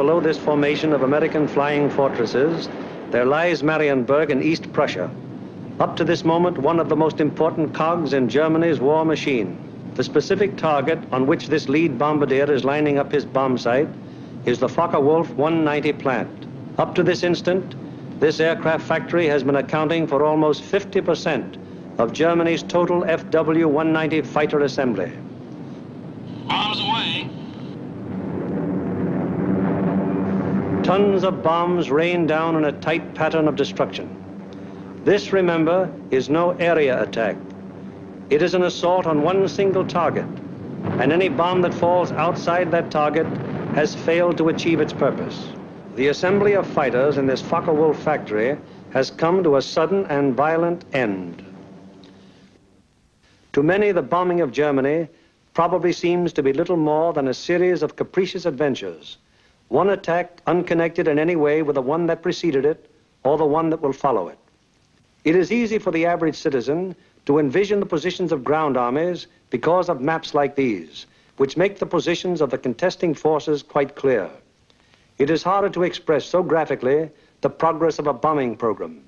Below this formation of American flying fortresses, there lies Marienburg in East Prussia. Up to this moment, one of the most important cogs in Germany's war machine. The specific target on which this lead bombardier is lining up his bomb sight is the Focke-Wulf 190 plant. Up to this instant, this aircraft factory has been accounting for almost 50% of Germany's total FW-190 fighter assembly. Bombs away. Tons of bombs rain down in a tight pattern of destruction. This, remember, is no area attack. It is an assault on one single target, and any bomb that falls outside that target has failed to achieve its purpose. The assembly of fighters in this Focke-Wulf factory has come to a sudden and violent end. To many, the bombing of Germany probably seems to be little more than a series of capricious adventures, one attack unconnected in any way with the one that preceded it or the one that will follow it. It is easy for the average citizen to envision the positions of ground armies because of maps like these, which make the positions of the contesting forces quite clear. It is harder to express so graphically the progress of a bombing program.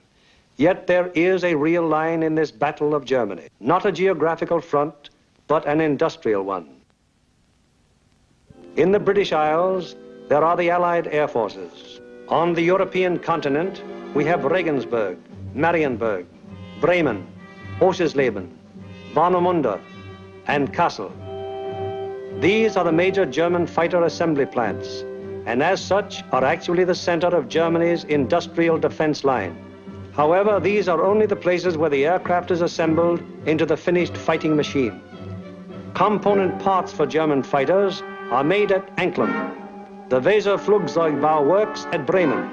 Yet there is a real line in this battle of Germany, not a geographical front, but an industrial one. In the British Isles, there are the Allied air forces. On the European continent, we have Regensburg, Marienburg, Bremen, Oschersleben, Warnemünde, and Kassel. These are the major German fighter assembly plants, and as such are actually the center of Germany's industrial defense line. However, these are only the places where the aircraft is assembled into the finished fighting machine. Component parts for German fighters are made at Anklam, the Weser Flugzeugbau Works at Bremen,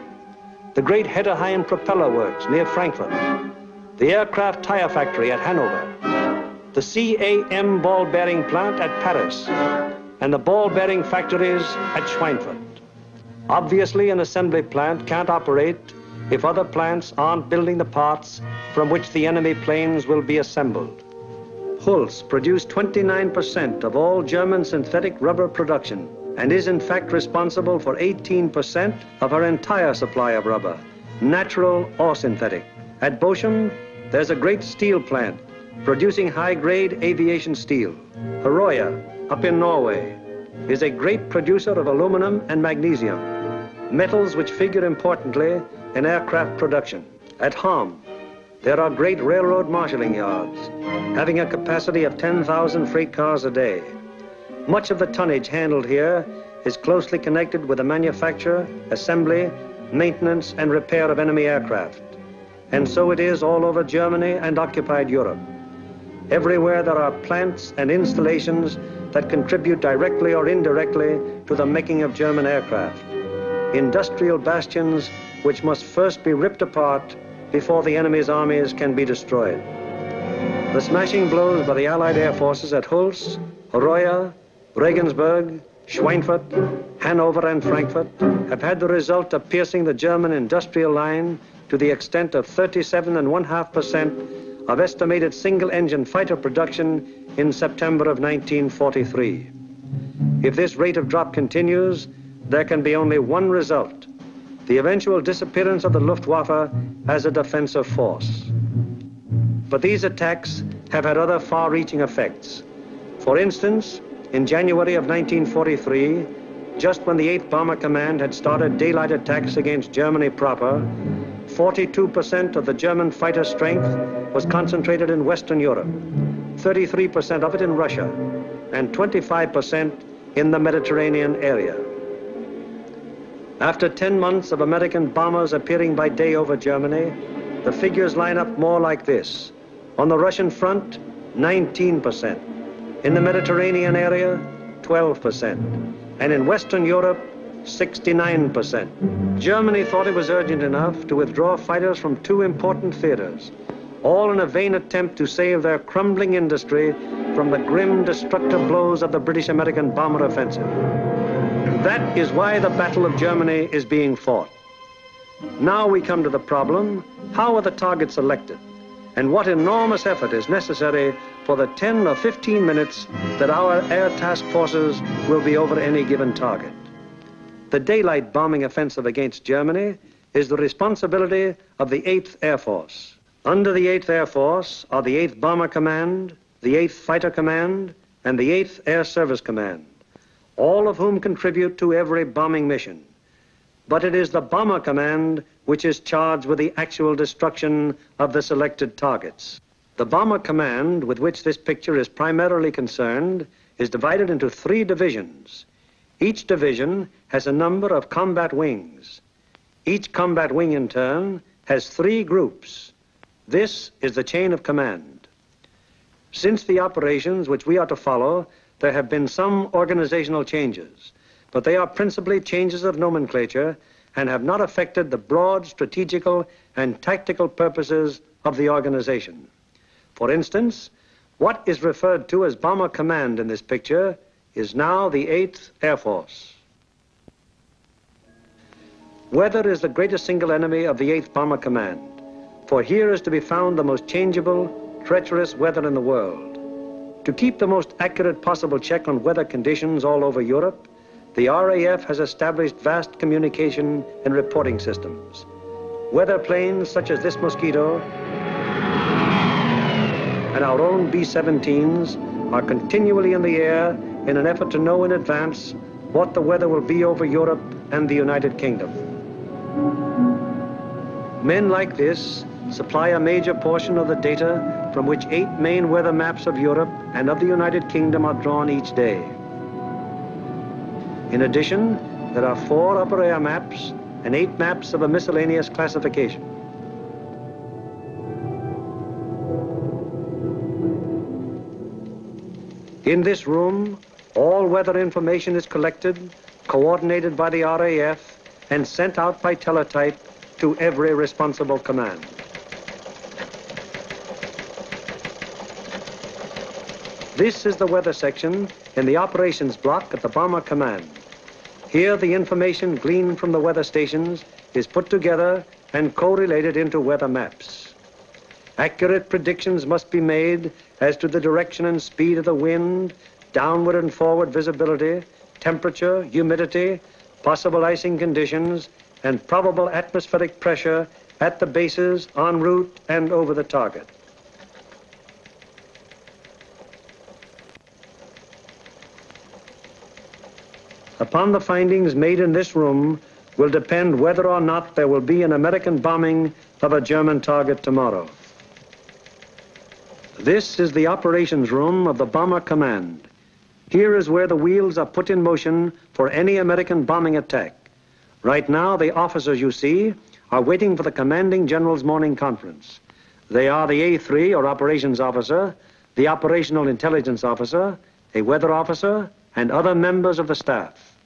the great Heddernheim Propeller Works near Frankfurt, the aircraft tire factory at Hanover, the CAM ball bearing plant at Paris, and the ball bearing factories at Schweinfurt. Obviously, an assembly plant can't operate if other plants aren't building the parts from which the enemy planes will be assembled. Hüls produced 29% of all German synthetic rubber production and is in fact responsible for 18% of our entire supply of rubber, natural or synthetic. At Bochum, there's a great steel plant producing high-grade aviation steel. Herøya, up in Norway, is a great producer of aluminum and magnesium, metals which figure importantly in aircraft production. At Hamm, there are great railroad marshalling yards, having a capacity of 10,000 freight cars a day. Much of the tonnage handled here is closely connected with the manufacture, assembly, maintenance, and repair of enemy aircraft. And so it is all over Germany and occupied Europe. Everywhere there are plants and installations that contribute directly or indirectly to the making of German aircraft. Industrial bastions which must first be ripped apart before the enemy's armies can be destroyed. The smashing blows by the Allied air forces at Hüls, Herøya, Regensburg, Schweinfurt, Hanover, and Frankfurt have had the result of piercing the German industrial line to the extent of 37.5% of estimated single-engine fighter production in September of 1943. If this rate of drop continues, there can be only one result, the eventual disappearance of the Luftwaffe as a defensive force. But these attacks have had other far-reaching effects. For instance, in January of 1943, just when the 8th Bomber Command had started daylight attacks against Germany proper, 42% of the German fighter strength was concentrated in Western Europe, 33% of it in Russia, and 25% in the Mediterranean area. After 10 months of American bombers appearing by day over Germany, the figures line up more like this. On the Russian front, 19%. In the Mediterranean area, 12%. And in Western Europe, 69%. Germany thought it was urgent enough to withdraw fighters from two important theaters, all in a vain attempt to save their crumbling industry from the grim, destructive blows of the British-American bomber offensive. That is why the Battle of Germany is being fought. Now we come to the problem, how are the targets selected? And what enormous effort is necessary for the 10 or 15 minutes that our air task forces will be over any given target. the daylight bombing offensive against Germany is the responsibility of the 8th Air Force. Under the 8th Air Force are the 8th Bomber Command, the 8th Fighter Command, and the 8th Air Service Command, all of whom contribute to every bombing mission. But it is the Bomber Command which is charged with the actual destruction of the selected targets. The Bomber Command, with which this picture is primarily concerned, is divided into three divisions. Each division has a number of combat wings. Each combat wing, in turn, has three groups. This is the chain of command. Since the operations which we are to follow, there have been some organizational changes, but they are principally changes of nomenclature and have not affected the broad strategical and tactical purposes of the organization. For instance, what is referred to as Bomber Command in this picture is now the 8th Air Force. Weather is the greatest single enemy of the 8th Bomber Command, for here is to be found the most changeable, treacherous weather in the world. To keep the most accurate possible check on weather conditions all over Europe, the RAF has established vast communication and reporting systems. Weather planes such as this Mosquito and our own B-17s are continually in the air in an effort to know in advance what the weather will be over Europe and the United Kingdom. Men like this supply a major portion of the data from which eight main weather maps of Europe and of the United Kingdom are drawn each day. In addition, there are four upper air maps and eight maps of a miscellaneous classification. In this room, all weather information is collected, coordinated by the RAF, and sent out by teletype to every responsible command. This is the weather section in the operations block at the Bomber Command. Here, the information gleaned from the weather stations is put together and correlated into weather maps. Accurate predictions must be made as to the direction and speed of the wind, downward and forward visibility, temperature, humidity, possible icing conditions, and probable atmospheric pressure at the bases, en route, and over the target. Upon the findings made in this room will depend whether or not there will be an American bombing of a German target tomorrow. This is the operations room of the Bomber Command. Here is where the wheels are put in motion for any American bombing attack. Right now, the officers you see are waiting for the commanding general's morning conference. They are the A3 or operations officer, the operational intelligence officer, a weather officer, and other members of the staff.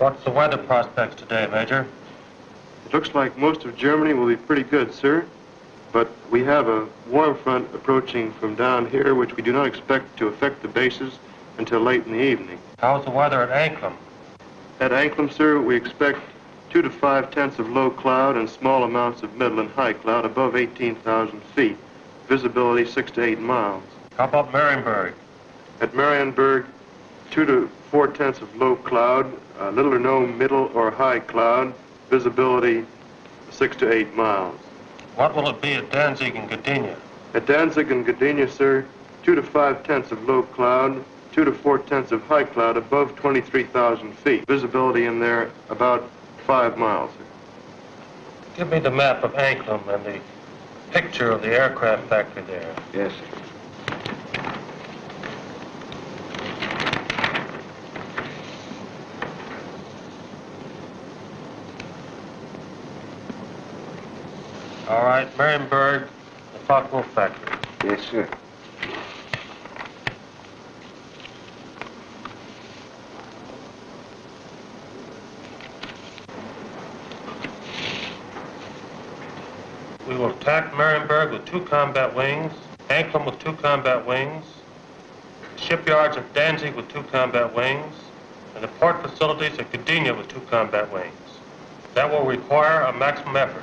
What's the weather prospects today, Major? It looks like most of Germany will be pretty good, sir. But we have a warm front approaching from down here, which we do not expect to affect the bases until late in the evening. How's the weather at Anklam? At Anklam, sir, we expect two to five tenths of low cloud and small amounts of middle and high cloud above 18,000 feet. Visibility six to eight miles. How about Marienburg? At Marienburg, two to four tenths of low cloud, uh, little or no middle or high cloud, visibility six to eight miles. What will it be at Danzig and Gdynia? At Danzig and Gdynia, sir, two to five tenths of low cloud, two to four tenths of high cloud above 23,000 feet. Visibility in there about five miles. Sir. Give me the map of Anklam and the picture of the aircraft factory there. Yes, sir. All right, Marienburg, the Focke-Wulf factory. Yes, sir. We will attack Marienburg with two combat wings, Anklam with two combat wings, shipyards at Danzig with two combat wings, and the port facilities at Gdynia with two combat wings. That will require a maximum effort.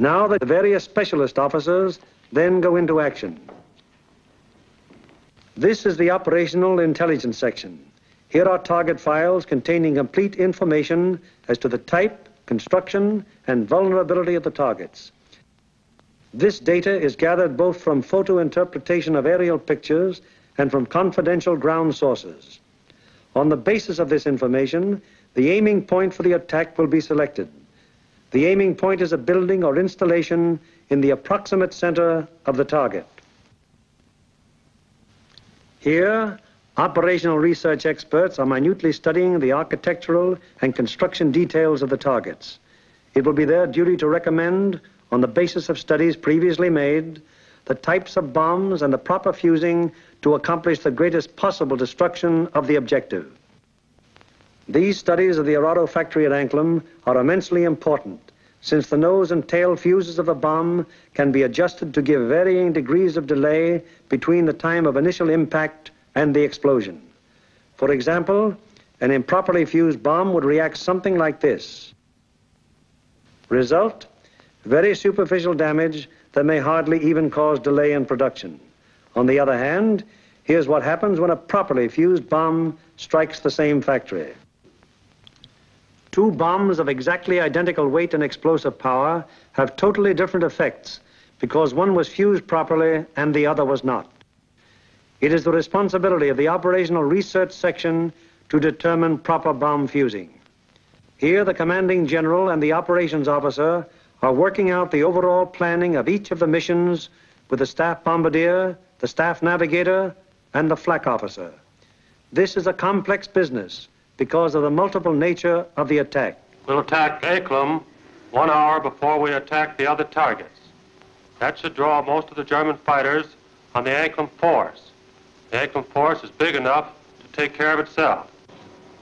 Now the various specialist officers then go into action. This is the operational intelligence section. Here are target files containing complete information as to the type, construction, and vulnerability of the targets. This data is gathered both from photo interpretation of aerial pictures and from confidential ground sources. On the basis of this information, the aiming point for the attack will be selected. The aiming point is a building or installation in the approximate center of the target. Here, operational research experts are minutely studying the architectural and construction details of the targets. It will be their duty to recommend, on the basis of studies previously made, the types of bombs and the proper fusing to accomplish the greatest possible destruction of the objective. These studies of the Arado factory at Anklam are immensely important since the nose and tail fuses of a bomb can be adjusted to give varying degrees of delay between the time of initial impact and the explosion. For example, an improperly fused bomb would react something like this. Result, very superficial damage that may hardly even cause delay in production. On the other hand, here's what happens when a properly fused bomb strikes the same factory. Two bombs of exactly identical weight and explosive power have totally different effects because one was fused properly and the other was not. It is the responsibility of the operational research section to determine proper bomb fusing. Here, the commanding general and the operations officer are working out the overall planning of each of the missions with the staff bombardier, the staff navigator, and the flak officer. This is a complex business because of the multiple nature of the attack. We'll attack Anklam one hour before we attack the other targets. That should draw most of the German fighters on the Anklam force. The Anklam force is big enough to take care of itself.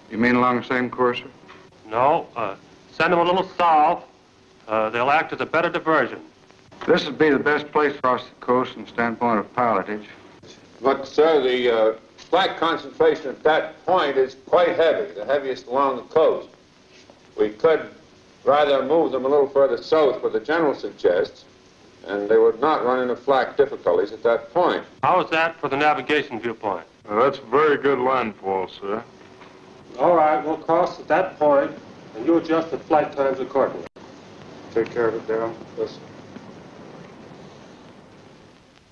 You mean along the same course, sir? No, uh, send them a little south. Uh, they'll act as a better diversion. This would be the best place across the coast from the standpoint of pilotage. But, sir, the uh, flak concentration at that point is quite heavy, the heaviest along the coast. We could rather move them a little further south, where the general suggests, and they would not run into flak difficulties at that point. How is that for the navigation viewpoint? Well, that's a very good landfall, sir. All right, we'll cross at that point, and you adjust the flight times accordingly. Take care of it, Darrell. Yes.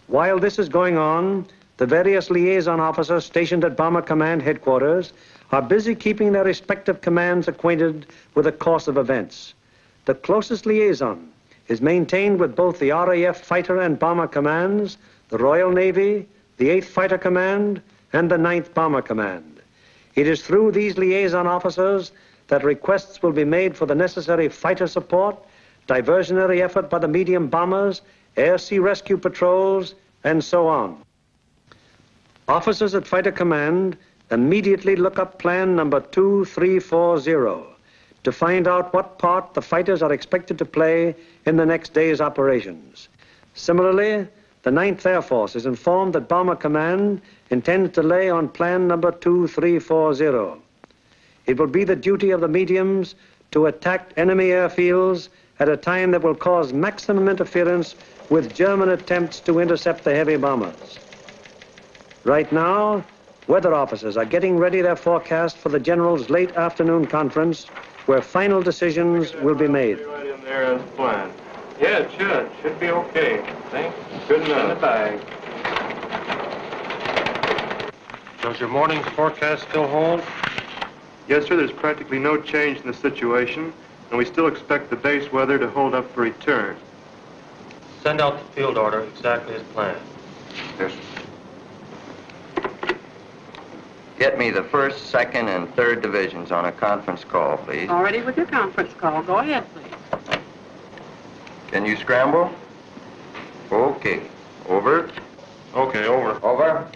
While this is going on, the various liaison officers stationed at Bomber Command headquarters are busy keeping their respective commands acquainted with the course of events. The closest liaison is maintained with both the RAF Fighter and Bomber Commands, the Royal Navy, the 8th Fighter Command, and the 9th Bomber Command. It is through these liaison officers that requests will be made for the necessary fighter support, diversionary effort by the medium bombers, air-sea rescue patrols, and so on. Officers at Fighter Command immediately look up plan number 2340 to find out what part the fighters are expected to play in the next day's operations. Similarly, the 9th Air Force is informed that Bomber Command intends to lay on plan number 2340. It will be the duty of the mediums to attack enemy airfields at a time that will cause maximum interference with German attempts to intercept the heavy bombers. Right now, weather officers are getting ready their forecast for the General's late afternoon conference where final decisions will be made. Right in there as planned. Yeah, it should. Should be okay. Thanks. Good In the enough. bag. Does your morning's forecast still hold? Yes, sir, there's practically no change in the situation, and we still expect the base weather to hold up for return. Send out the field order exactly as planned. Yes, sir. Get me the first, second, and third divisions on a conference call, please. Already with your conference call. Go ahead, please. Can you scramble? Okay. Over. Okay, over. Over.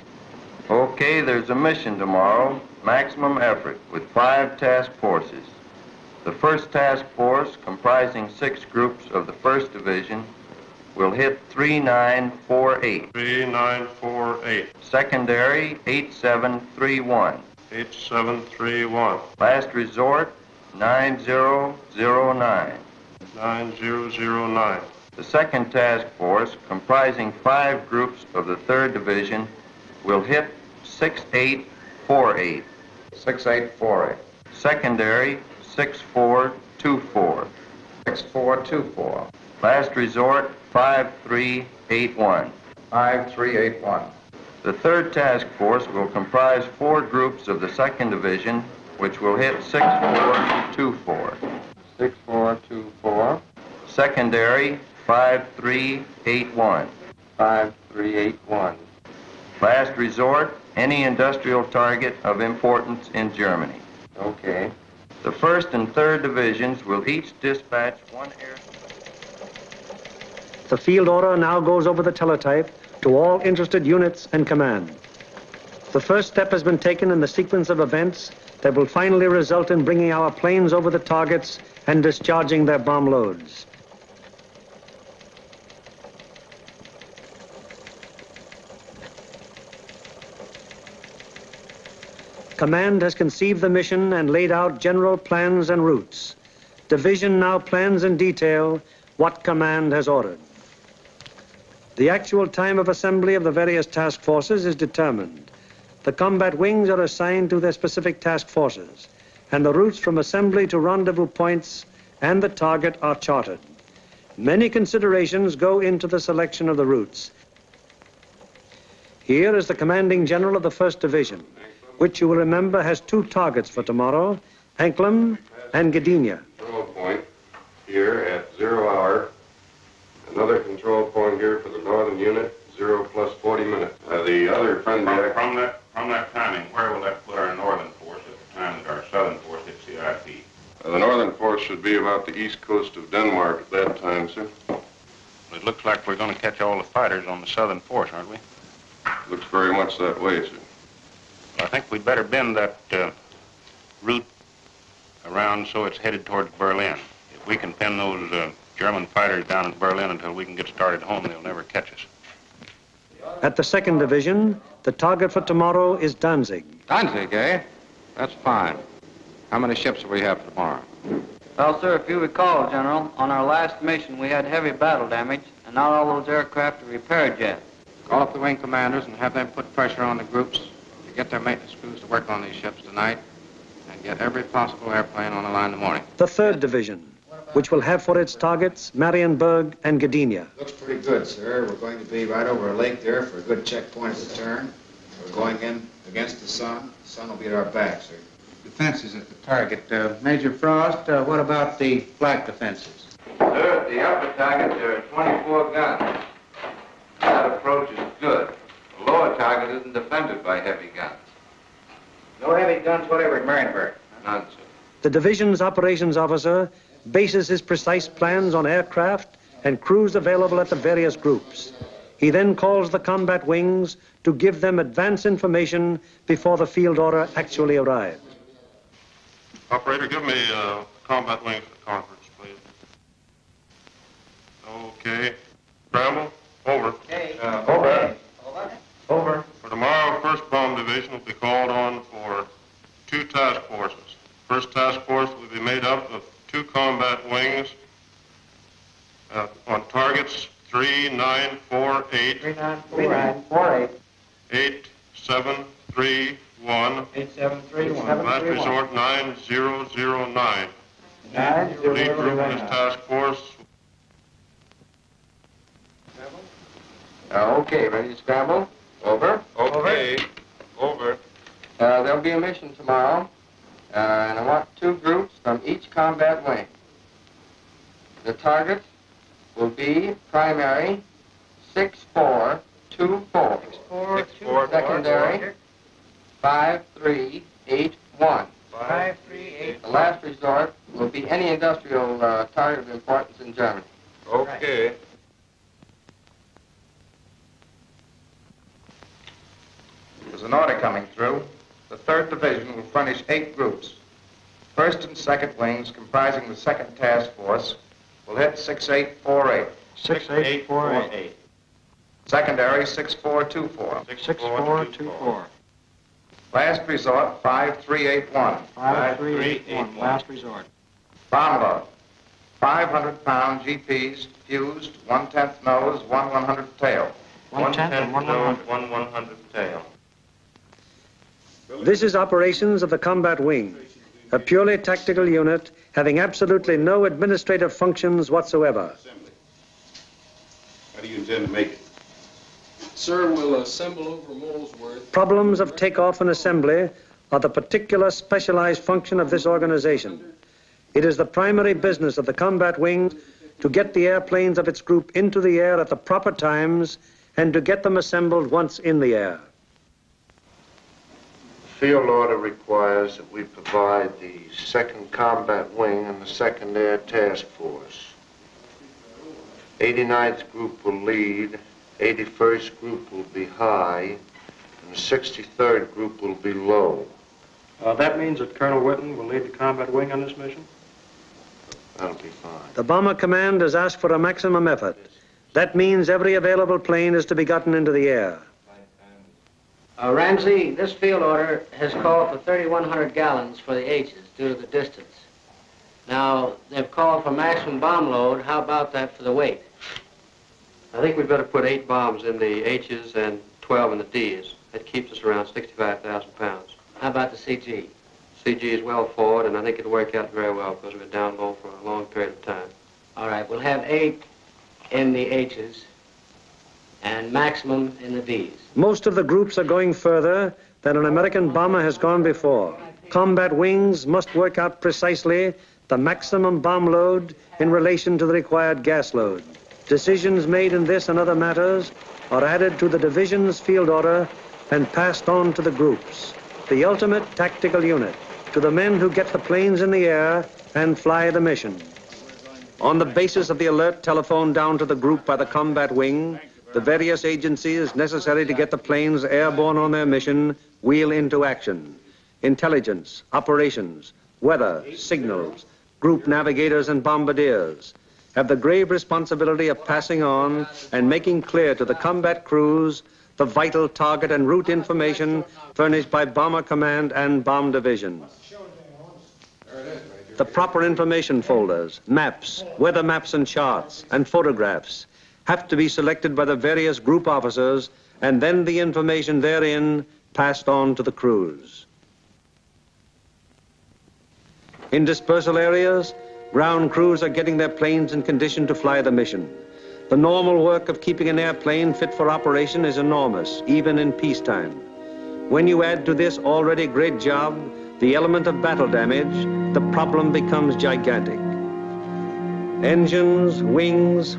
Okay, there's a mission tomorrow. Maximum effort with five task forces. The first task force, comprising six groups of the first division, will hit 3948. 3948. Secondary, 8731. 8731. Last resort, 9009. 9009. The second task force, comprising five groups of the 3rd Division, will hit 6848. 6848. Secondary, 6424. 6424. Last resort, 5381. 5381. The third task force will comprise four groups of the 2nd Division, which will hit 6424. 6424. Secondary, 5381. 5381. Last resort, any industrial target of importance in Germany. Okay. The 1st and 3rd Divisions will each dispatch one air... The field order now goes over the teletype to all interested units and command. The first step has been taken in the sequence of events that will finally result in bringing our planes over the targets and discharging their bomb loads. Command has conceived the mission and laid out general plans and routes. Division now plans in detail what command has ordered. The actual time of assembly of the various task forces is determined. The combat wings are assigned to their specific task forces, and the routes from assembly to rendezvous points and the target are charted. Many considerations go into the selection of the routes. Here is the commanding general of the 1st Division, which you will remember has two targets for tomorrow, Anklam and Gdynia. Point here at zero hour. Another control point here for the northern unit, zero plus 40 minutes. Uh, the other friendly From, from that, from that timing, where will that put our northern force at the time that our southern force hits CIP? uh, the northern force should be about the east coast of Denmark at that time, sir. It looks like we're gonna catch all the fighters on the southern force, aren't we? Looks very much that way, sir. I think we'd better bend that, uh, route around so it's headed towards Berlin. If we can pin those, uh, German fighters down in Berlin until we can get started home, they'll never catch us. At the 2nd Division, the target for tomorrow is Danzig. Danzig, eh? That's fine. How many ships will we have tomorrow? Well, sir, if you recall, General, on our last mission we had heavy battle damage, and not all those aircraft are repaired yet. Call up the wing commanders and have them put pressure on the groups to get their maintenance crews to work on these ships tonight and get every possible airplane on the line in the morning. The 3rd Division, which will have for its targets Marienburg and Gdynia. Looks pretty good, sir. We're going to be right over a lake there for a good checkpoint at the turn. We're going in against the sun. The sun will be at our back, sir. Defenses at the target. Uh, Major Frost, uh, what about the flak defenses? Sir, at the upper target, there are 24 guns. That approach is good. The lower target isn't defended by heavy guns. No heavy guns whatever at Marienburg. None, sir. The division's operations officer bases his precise plans on aircraft and crews available at the various groups. He then calls the combat wings to give them advance information before the field order actually arrives. Operator, give me uh, combat wings for the conference, please. Okay. Bramble, over. Okay. Uh, over. Over. Over. For tomorrow, First Bomb Division will be called on for two task forces. First task force will be made up of two combat wings uh, on targets 3948, Three nine four nine four eight 8731, eight seven three one. last resort 9009. Nine zero Lead group in zero this nine. task force Uh, okay, ready to scramble? Over. Okay. Over. Uh, there'll be a mission tomorrow, uh, and I want two groups from each combat wing. The target will be primary 6424. Four Six, four, Secondary 5381. Five three eight. The last resort will be any industrial uh, target of importance in Germany. Okay. There's an order coming through. The 3rd Division will furnish eight groups. First and second wings, comprising the 2nd Task Force, will hit 6848. Six, eight, four, eight. Secondary, 6424. Six, four, two, four. Last resort, 5381. Five, three, eight, one. Last resort. Bomb load. 500-pound GPs fused, one-tenth nose, one one-hundredth tail. One-tenth and one one-hundredth. One one-hundredth tail. This is operations of the combat wing, a purely tactical unit having absolutely no administrative functions whatsoever. How do you intend to make it? Sir, we'll assemble over Molesworth. Problems of takeoff and assembly are the particular specialized function of this organization. It is the primary business of the combat wing to get the airplanes of its group into the air at the proper times and to get them assembled once in the air. Field order requires that we provide the 2nd Combat Wing and the 2nd Air Task Force. 89th Group will lead, 81st Group will be high, and the 63rd Group will be low. Uh, that means that Colonel Whitten will lead the combat wing on this mission? That'll be fine. The Bomber Command has asked for a maximum effort. That means every available plane is to be gotten into the air. Uh, Ramsey, this field order has called for 3,100 gallons for the H's due to the distance. Now, they've called for maximum bomb load. How about that for the weight? I think we'd better put eight bombs in the H's and 12 in the D's. That keeps us around 65,000 pounds. How about the CG? CG is well forward, and I think it'll work out very well because we're down low for a long period of time. All right, we'll have eight in the H's and maximum in the D's. Most of the groups are going further than an American bomber has gone before. Combat wings must work out precisely the maximum bomb load in relation to the required gas load. Decisions made in this and other matters are added to the division's field order and passed on to the groups, the ultimate tactical unit, to the men who get the planes in the air and fly the mission. On the basis of the alert telephoned down to the group by the combat wing, the various agencies necessary to get the planes airborne on their mission wheel into action. Intelligence, operations, weather, signals, group navigators and bombardiers have the grave responsibility of passing on and making clear to the combat crews the vital target and route information furnished by Bomber Command and Bomb Division. The proper information folders, maps, weather maps and charts, and photographs have to be selected by the various group officers and then the information therein passed on to the crews. In dispersal areas, ground crews are getting their planes in condition to fly the mission. The normal work of keeping an airplane fit for operation is enormous, even in peacetime. When you add to this already great job the element of battle damage, the problem becomes gigantic. Engines, wings,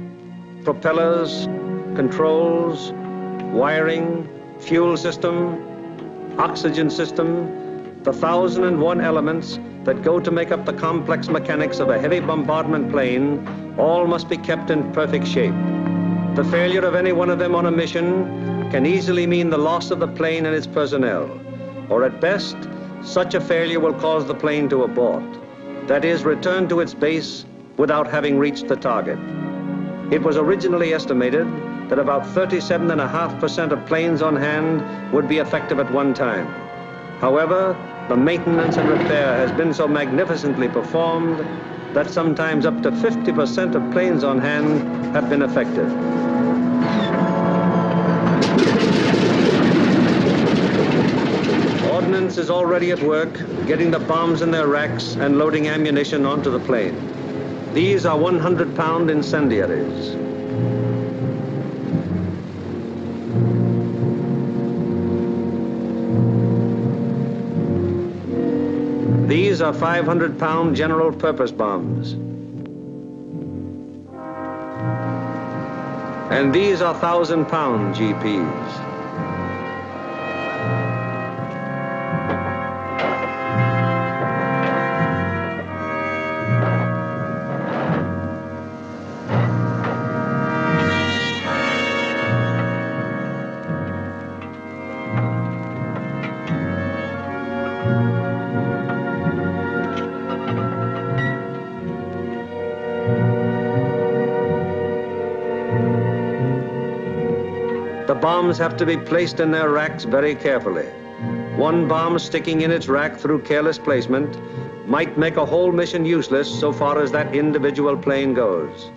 propellers, controls, wiring, fuel system, oxygen system, the thousand and one elements that go to make up the complex mechanics of a heavy bombardment plane all must be kept in perfect shape. The failure of any one of them on a mission can easily mean the loss of the plane and its personnel, or at best, such a failure will cause the plane to abort. That is, return to its base without having reached the target. It was originally estimated that about 37.5% of planes on hand would be effective at one time. However, the maintenance and repair has been so magnificently performed that sometimes up to 50% of planes on hand have been effective. Ordnance is already at work, getting the bombs in their racks and loading ammunition onto the plane. These are 100-pound incendiaries. These are 500-pound general purpose bombs. And these are 1,000-pound GPs. Bombs have to be placed in their racks very carefully. one bomb sticking in its rack through careless placement might make a whole mission useless so far as that individual plane goes.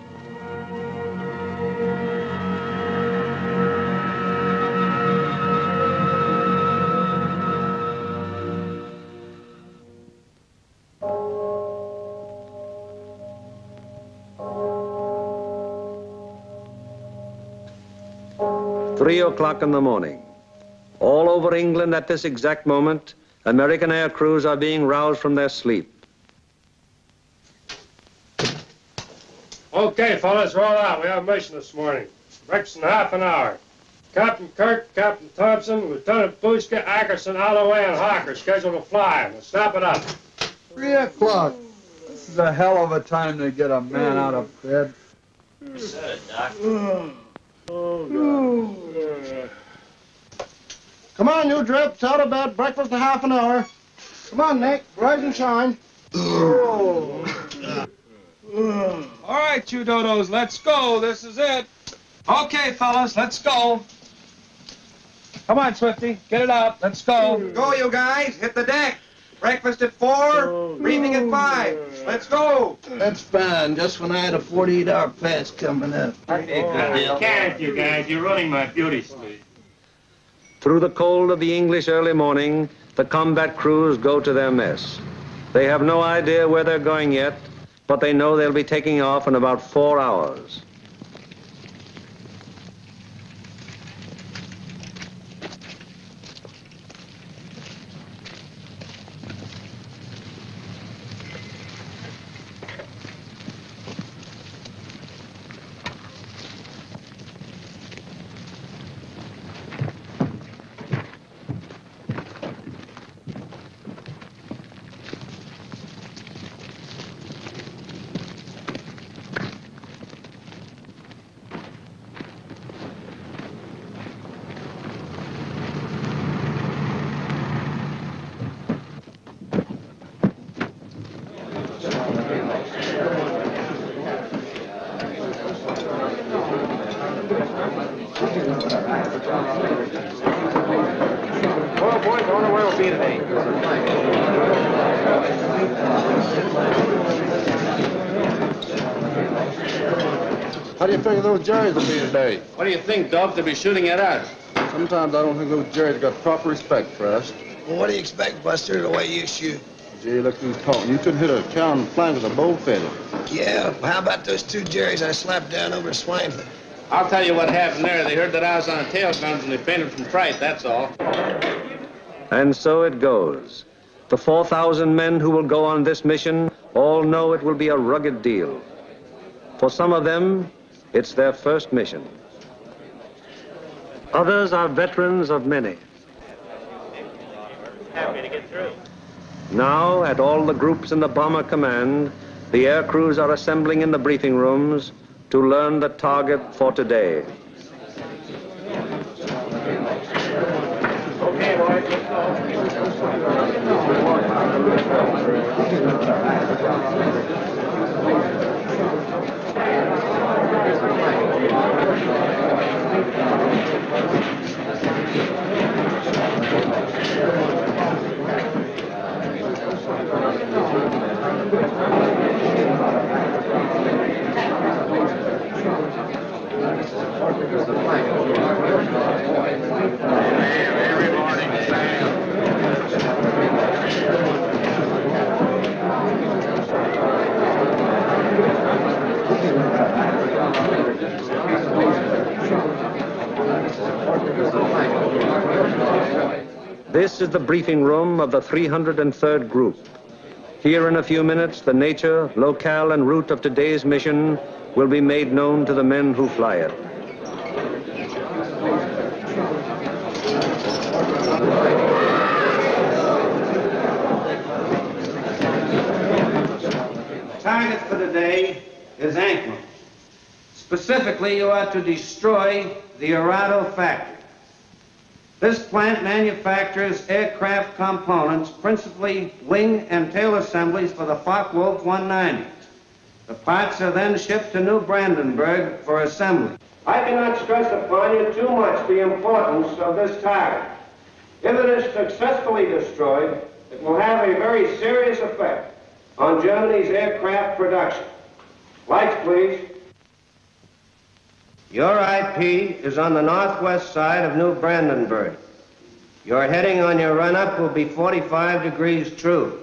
Three o'clock in the morning. All over England at this exact moment, American air crews are being roused from their sleep. Okay, fellas, roll out. We have a mission this morning. Breaks in half an hour. Captain Kirk, Captain Thompson, Lieutenant Buska, Ackerson, Alloway, and Hawker scheduled to fly. Now snap it up. Three o'clock. This is a hell of a time to get a man out of bed. Oh, Come on, you drips. Out of bed. Breakfast in half an hour. Come on, Nick. Rise and shine. Oh. All right, you dodos, let's go. This is it. Okay, fellas, let's go. Come on, Swifty, get it out. Let's go. Go, you guys. Hit the deck. Breakfast at four, breathing at five. Let's go. That's fine. Just when I had a 48-hour pass coming up. Can't you guys? You're running my beauty sleep. Through the cold of the English early morning, the combat crews go to their mess. They have no idea where they're going yet, but they know they'll be taking off in about four hours. Well, boys, I wonder where we'll be today. How do you figure those Jerrys will be today? What do you think, Dove? They'll be shooting at us. Sometimes I don't think those Jerrys got proper respect for us. Well, what do you expect, Buster, the way you shoot? Gee, look who's talking. You couldn't hit a cow in the flank with a bow feather. Yeah, well, how about those two Jerrys I slapped down over Schweinfurt? I'll tell you what happened there. They heard that I was on tail guns and they fainted from fright, that's all. And so it goes. The 4,000 men who will go on this mission all know it will be a rugged deal. For some of them, it's their first mission. Others are veterans of many. Happy to get through. Now, at all the groups in the Bomber Command, the air crews are assembling in the briefing rooms to learn the target for today. Okay, boys, let's This is the briefing room of the 303rd Group. Here in a few minutes, the nature, locale, and route of today's mission will be made known to the men who fly it. target for today is Anklam. Specifically, you are to destroy the Arado factory. This plant manufactures aircraft components, principally wing and tail assemblies for the Focke-Wulf 190. The parts are then shipped to New Brandenburg for assembly. I cannot stress upon you too much the importance of this target. If it is successfully destroyed, it will have a very serious effect on Germany's aircraft production. Lights, please. Your IP is on the northwest side of New Brandenburg. Your heading on your run-up will be 45 degrees true.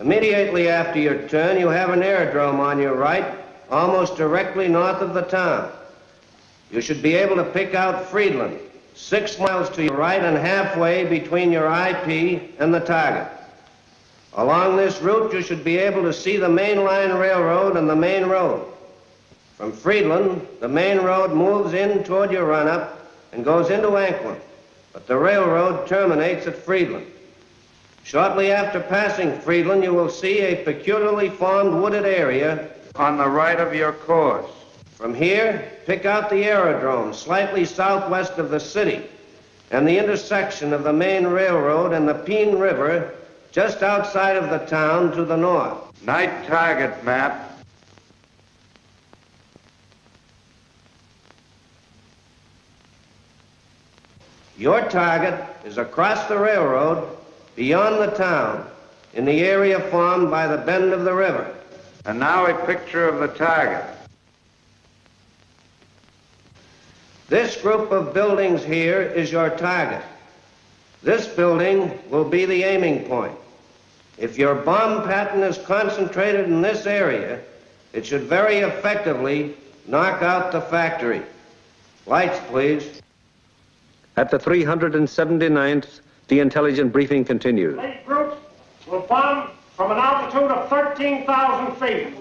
Immediately after your turn, you have an aerodrome on your right, almost directly north of the town. You should be able to pick out Friedland, six miles to your right and halfway between your IP and the target. Along this route, you should be able to see the main line railroad and the main road. From Friedland, the main road moves in toward your run-up and goes into Anklam, but the railroad terminates at Friedland. Shortly after passing Friedland, you will see a peculiarly formed wooded area On the right of your course. From here, pick out the aerodrome slightly southwest of the city and the intersection of the main railroad and the Peene River just outside of the town to the north. Night target map. Your target is across the railroad beyond the town in the area formed by the bend of the river. And now a picture of the target. This group of buildings here is your target. This building will be the aiming point. If your bomb pattern is concentrated in this area, it should very effectively knock out the factory. Lights, please. At the 379th, the intelligent briefing continues. Eight groups will bomb from an altitude of 13,000 feet.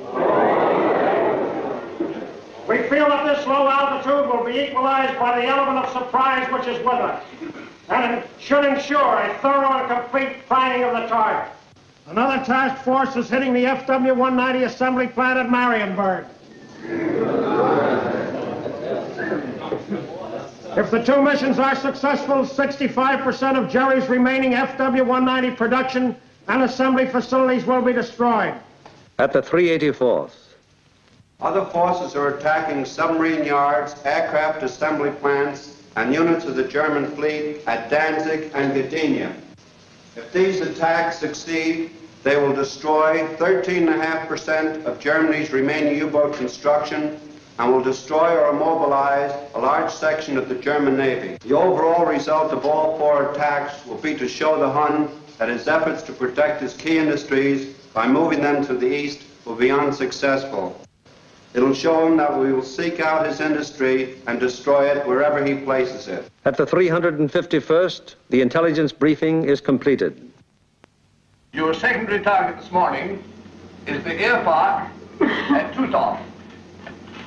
We feel that this low altitude will be equalized by the element of surprise which is with us, and should ensure a thorough and complete finding of the target. Another task force is hitting the FW-190 assembly plant at Marienburg. If the two missions are successful, 65% of Jerry's remaining FW-190 production and assembly facilities will be destroyed. At the 384th, Other forces are attacking submarine yards, aircraft assembly plants, and units of the German fleet at Danzig and Gdynia. If these attacks succeed, they will destroy 13.5% of Germany's remaining U-boat construction and will destroy or immobilize a large section of the German Navy. The overall result of all four attacks will be to show the Hun that his efforts to protect his key industries by moving them to the east will be unsuccessful. It'll show him that we will seek out his industry and destroy it wherever he places it. at the 351st, the intelligence briefing is completed. Your secondary target this morning is the air park at Tutow.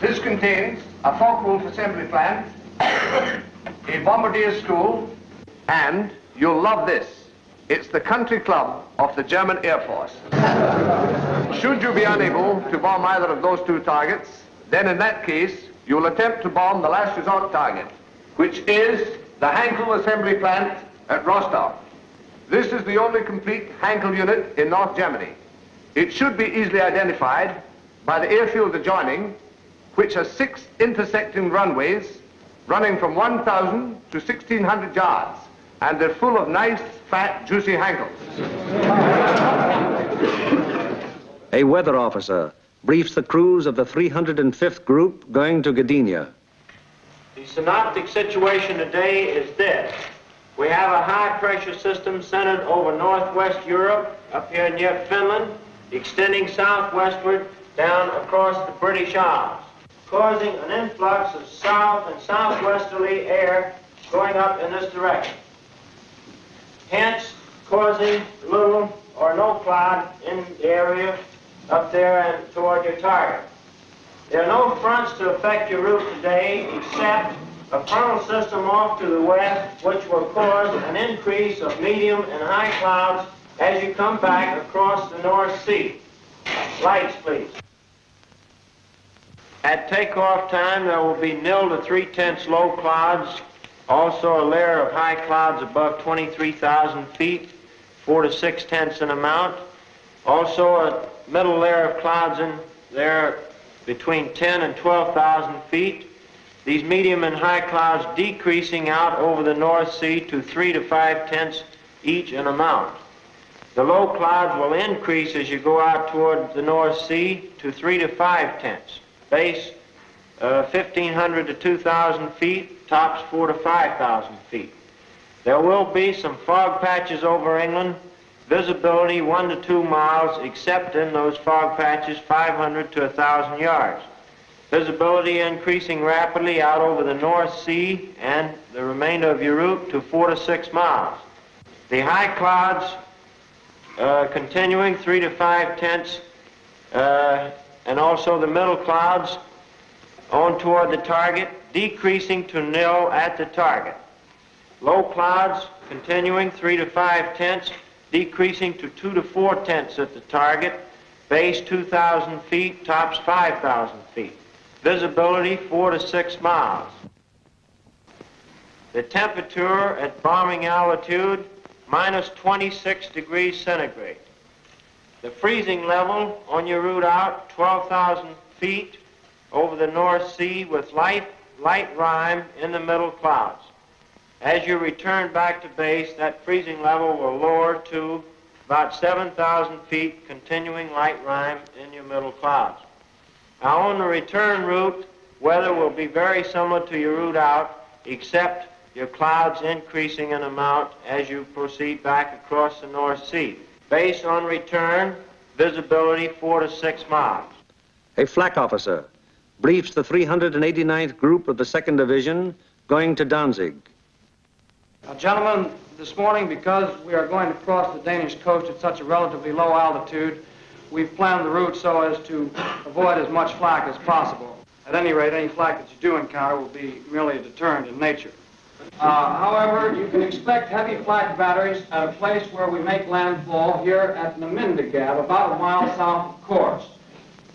This contains a Focke-Wulf assembly plant, a bombardier school, and you'll love this. It's the country club of the German Air Force. Should you be unable to bomb either of those two targets, then in that case, you'll attempt to bomb the last resort target, which is the Heinkel assembly plant at Rostock. This is the only complete Heinkel unit in North Germany. It should be easily identified by the airfield adjoining, which has six intersecting runways running from 1,000 to 1,600 yards, and they're full of nice, fat, juicy Heinkels. A weather officer briefs the crews of the 305th group going to Gdynia. The synoptic situation today is this. We have a high pressure system centered over northwest Europe, up here near Finland, extending southwestward down across the British Isles, causing an influx of south and southwesterly air going up in this direction. Hence, causing little or no cloud in the area up there and toward your target. There are no fronts to affect your route today except a frontal system off to the west which will cause an increase of medium and high clouds as you come back across the North Sea. Lights, please. At takeoff time, there will be nil to three-tenths low clouds, also a layer of high clouds above 23,000 feet, four to six-tenths in amount. Also a middle layer of clouds in there between 10 and 12,000 feet. these medium and high clouds decreasing out over the North Sea to 3 to 5 tenths each in amount. The low clouds will increase as you go out toward the North Sea to 3 to 5 tenths. Base uh, 1,500 to 2,000 feet, tops 4 to 5,000 feet. There will be some fog patches over England, visibility 1 to 2 miles, except in those fog patches 500 to 1,000 yards. Visibility increasing rapidly out over the North Sea and the remainder of your route to 4 to 6 miles. The high clouds uh, continuing 3 to 5 tenths, uh, and also the middle clouds on toward the target, decreasing to nil at the target. Low clouds continuing 3 to 5 tenths, decreasing to 2 to 4 tenths at the target, base 2,000 feet, tops 5,000 feet. Visibility 4 to 6 miles. The temperature at bombing altitude minus 26 degrees centigrade. The freezing level on your route out 12,000 feet over the North Sea with light, light rime in the middle clouds. As you return back to base, that freezing level will lower to about 7,000 feet, continuing light rime in your middle clouds. Now, on the return route, weather will be very similar to your route out, except your clouds increasing in amount as you proceed back across the North Sea. Base on return, visibility four to six miles. A flak officer briefs the 389th Group of the 2nd Division going to Danzig. Now, gentlemen, this morning, because we are going to cross the Danish coast at such a relatively low altitude, we've planned the route so as to avoid as much flak as possible. At any rate, any flak that you do encounter will be merely a deterrent in nature. Uh, however, you can expect heavy flak batteries at a place where we make landfall here at Nymindegab, about a mile south of Kursk.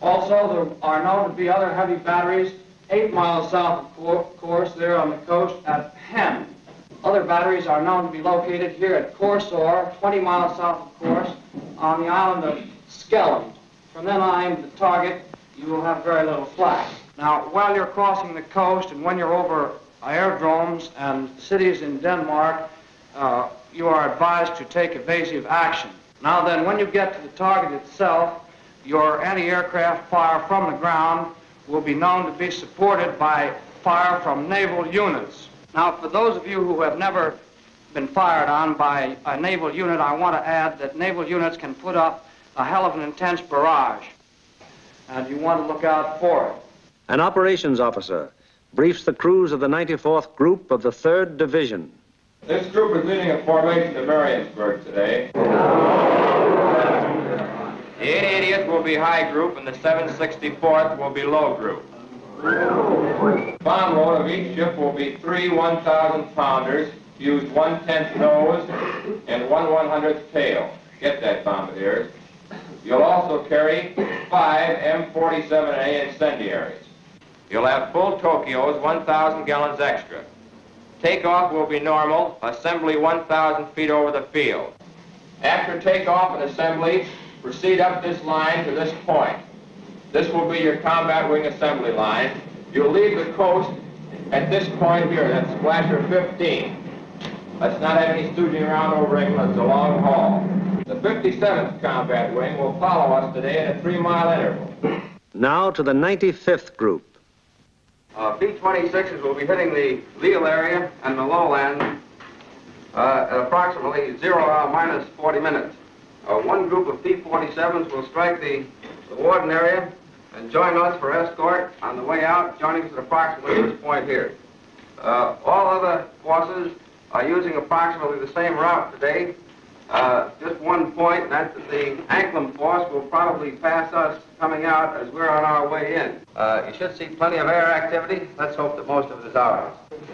Also, there are known to be other heavy batteries eight miles south of Kursk there on the coast at Hem. Other batteries are known to be located here at Korsor, 20 miles south of Kursk, on the island of Skellum. From then on, the target, you will have very little flak. Now, while you're crossing the coast and when you're over aerodromes and cities in Denmark, uh, you are advised to take evasive action. Now then, when you get to the target itself, your anti-aircraft fire from the ground will be known to be supported by fire from naval units. Now, for those of you who have never been fired on by a naval unit, I want to add that naval units can put up a hell of an intense barrage, and you want to look out for it. An operations officer briefs the crews of the 94th Group of the 3rd Division. This group is leading a formation to Mariensburg today. The 880th will be high group and the 764th will be low group. Bomb load of each ship will be three 1,000 pounders, used one-tenth nose and one one-hundredth tail. Get that, bombardiers. You'll also carry five M47A incendiaries. You'll have full Tokyos, 1,000 gallons extra. Takeoff will be normal, assembly 1,000 feet over the field. After takeoff and assembly, proceed up this line to this point. This will be your combat wing assembly line. You'll leave the coast at this point here, that's splasher 15. Let's not have any stooging around over England, it's a long haul. The 57th Combat Wing will follow us today at a three-mile interval. Now to the 95th Group. Uh, B-26s will be hitting the Lille area and the lowland uh, at approximately zero hour minus 40 minutes. Uh, one group of P-47s will strike the, the Warden area and join us for escort on the way out, joining us at approximately this point here. Uh, all other forces are using approximately the same route today. Uh, just one point, that the Anklam force will probably pass us coming out as we're on our way in. Uh, you should see plenty of air activity. Let's hope that most of it is ours.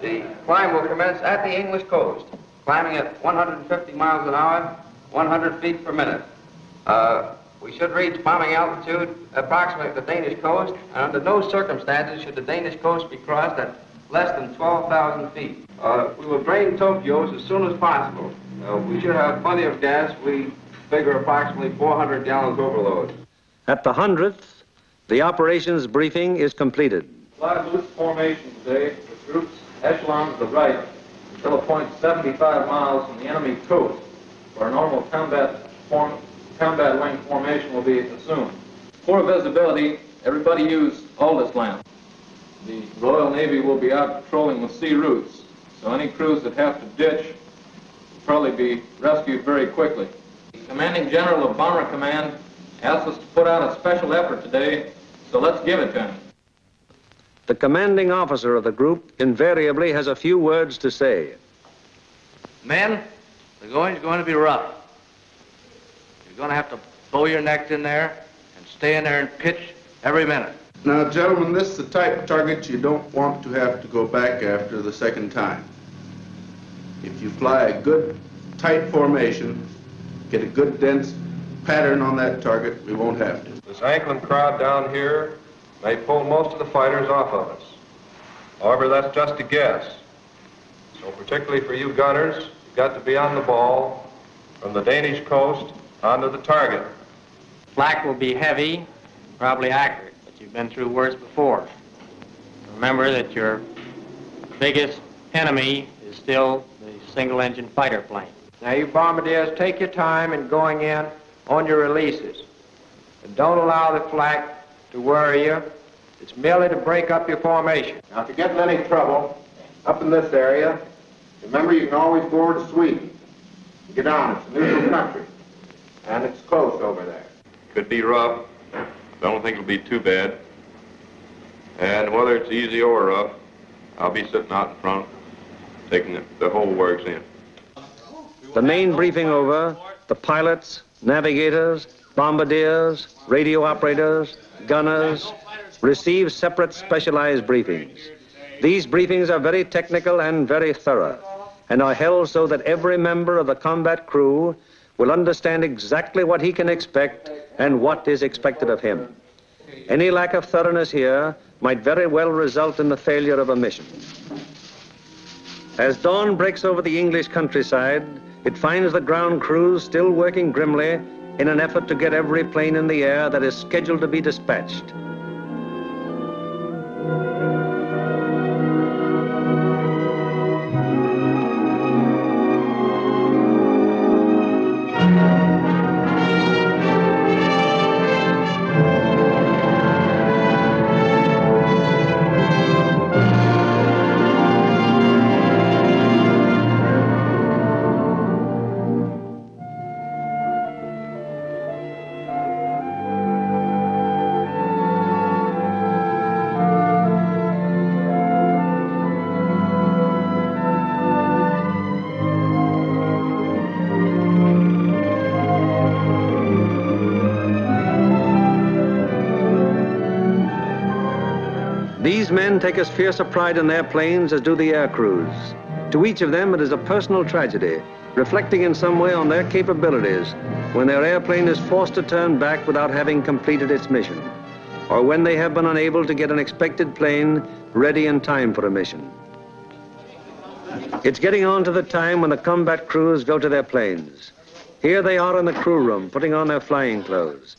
the climb will commence at the English coast, climbing at 150 miles an hour, 100 feet per minute. Uh, we should reach bombing altitude approximately at the Danish coast, and under no circumstances should the Danish coast be crossed at less than 12,000 feet. Uh, we will drain Tokyos as soon as possible. Uh, we should have plenty of gas. We figure approximately 400 gallons overload. At the 100th, The operations briefing is completed. Fly loose formation today with groups echelon to the right until a point 75 miles from the enemy coast, where normal combat form, combat wing formation will be assumed. For visibility, everybody use Aldis lamp. The Royal Navy will be out patrolling the sea routes, so any crews that have to ditch will probably be rescued very quickly. The commanding general of Bomber Command asked us to put out a special effort today, so let's give it to him. The commanding officer of the group invariably has a few words to say. Men, the going's going to be rough. You're going to have to bow your necks in there and stay in there and pitch every minute. Now, gentlemen, this is the type of target you don't want to have to go back after the second time. If you fly a good, tight formation, get a good, dense pattern on that target, we won't have to. This Anklam crowd down here may pull most of the fighters off of us. However, that's just a guess. So particularly for you gunners, you've got to be on the ball from the Danish coast onto the target. Flak will be heavy, probably accurate. You've been through worse before. Remember that your biggest enemy is still the single-engine fighter plane. Now, you bombardiers, take your time in going in on your releases. And don't allow the flak to worry you. It's merely to break up your formation. Now, if you get in any trouble up in this area, remember you can always board a sweep. Get on, it's a neutral country. And it's close over there. Could be rough. I don't think it'll be too bad. And whether it's easy or rough, I'll be sitting out in front, taking the, the whole works in. The main briefing over, the pilots, navigators, bombardiers, radio operators, gunners, receive separate specialized briefings. These briefings are very technical and very thorough, and are held so that every member of the combat crew will understand exactly what he can expect and what is expected of him. Any lack of thoroughness here might very well result in the failure of a mission. As dawn breaks over the English countryside, it finds the ground crews still working grimly in an effort to get every plane in the air that is scheduled to be dispatched. Take as fierce a pride in their planes as do the air crews. To each of them, it is a personal tragedy, reflecting in some way on their capabilities when their airplane is forced to turn back without having completed its mission, or when they have been unable to get an expected plane ready in time for a mission. It's getting on to the time when the combat crews go to their planes. Here they are in the crew room, putting on their flying clothes.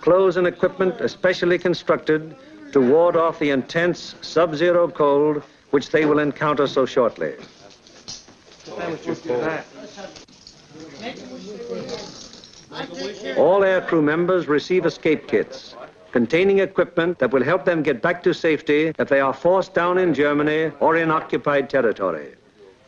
Clothes and equipment especially constructed to ward off the intense sub-zero cold which they will encounter so shortly. All aircrew members receive escape kits containing equipment that will help them get back to safety if they are forced down in Germany or in occupied territory.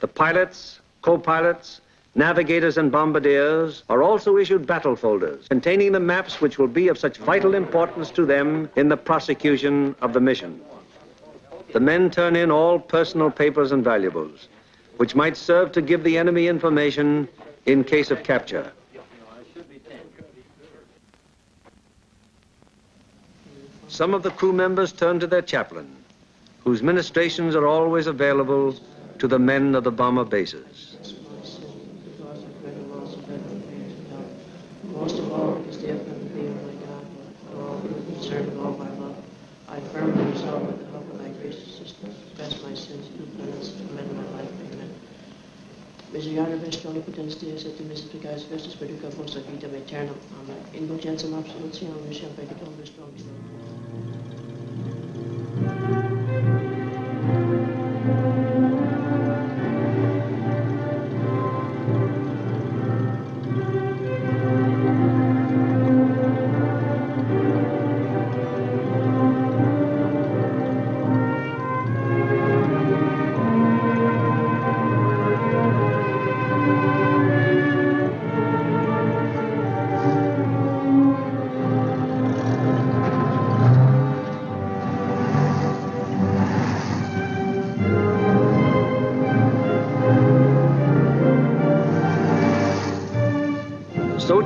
The pilots, co-pilots, Navigators and bombardiers are also issued battle folders containing the maps which will be of such vital importance to them in the prosecution of the mission. The men turn in all personal papers and valuables, which might serve to give the enemy information in case of capture. Some of the crew members turn to their chaplain, whose ministrations are always available to the men of the bomber bases. Bezirjane Westland protesteer zette misbruikers Westers bij de Kavos dat niet hebben eterna aan. In Bogensam absolutie aan de Champagne Tom Westland.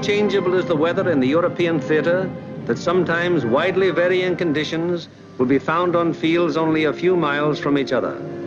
Changeable is the weather in the European theater that sometimes widely varying conditions will be found on fields only a few miles from each other.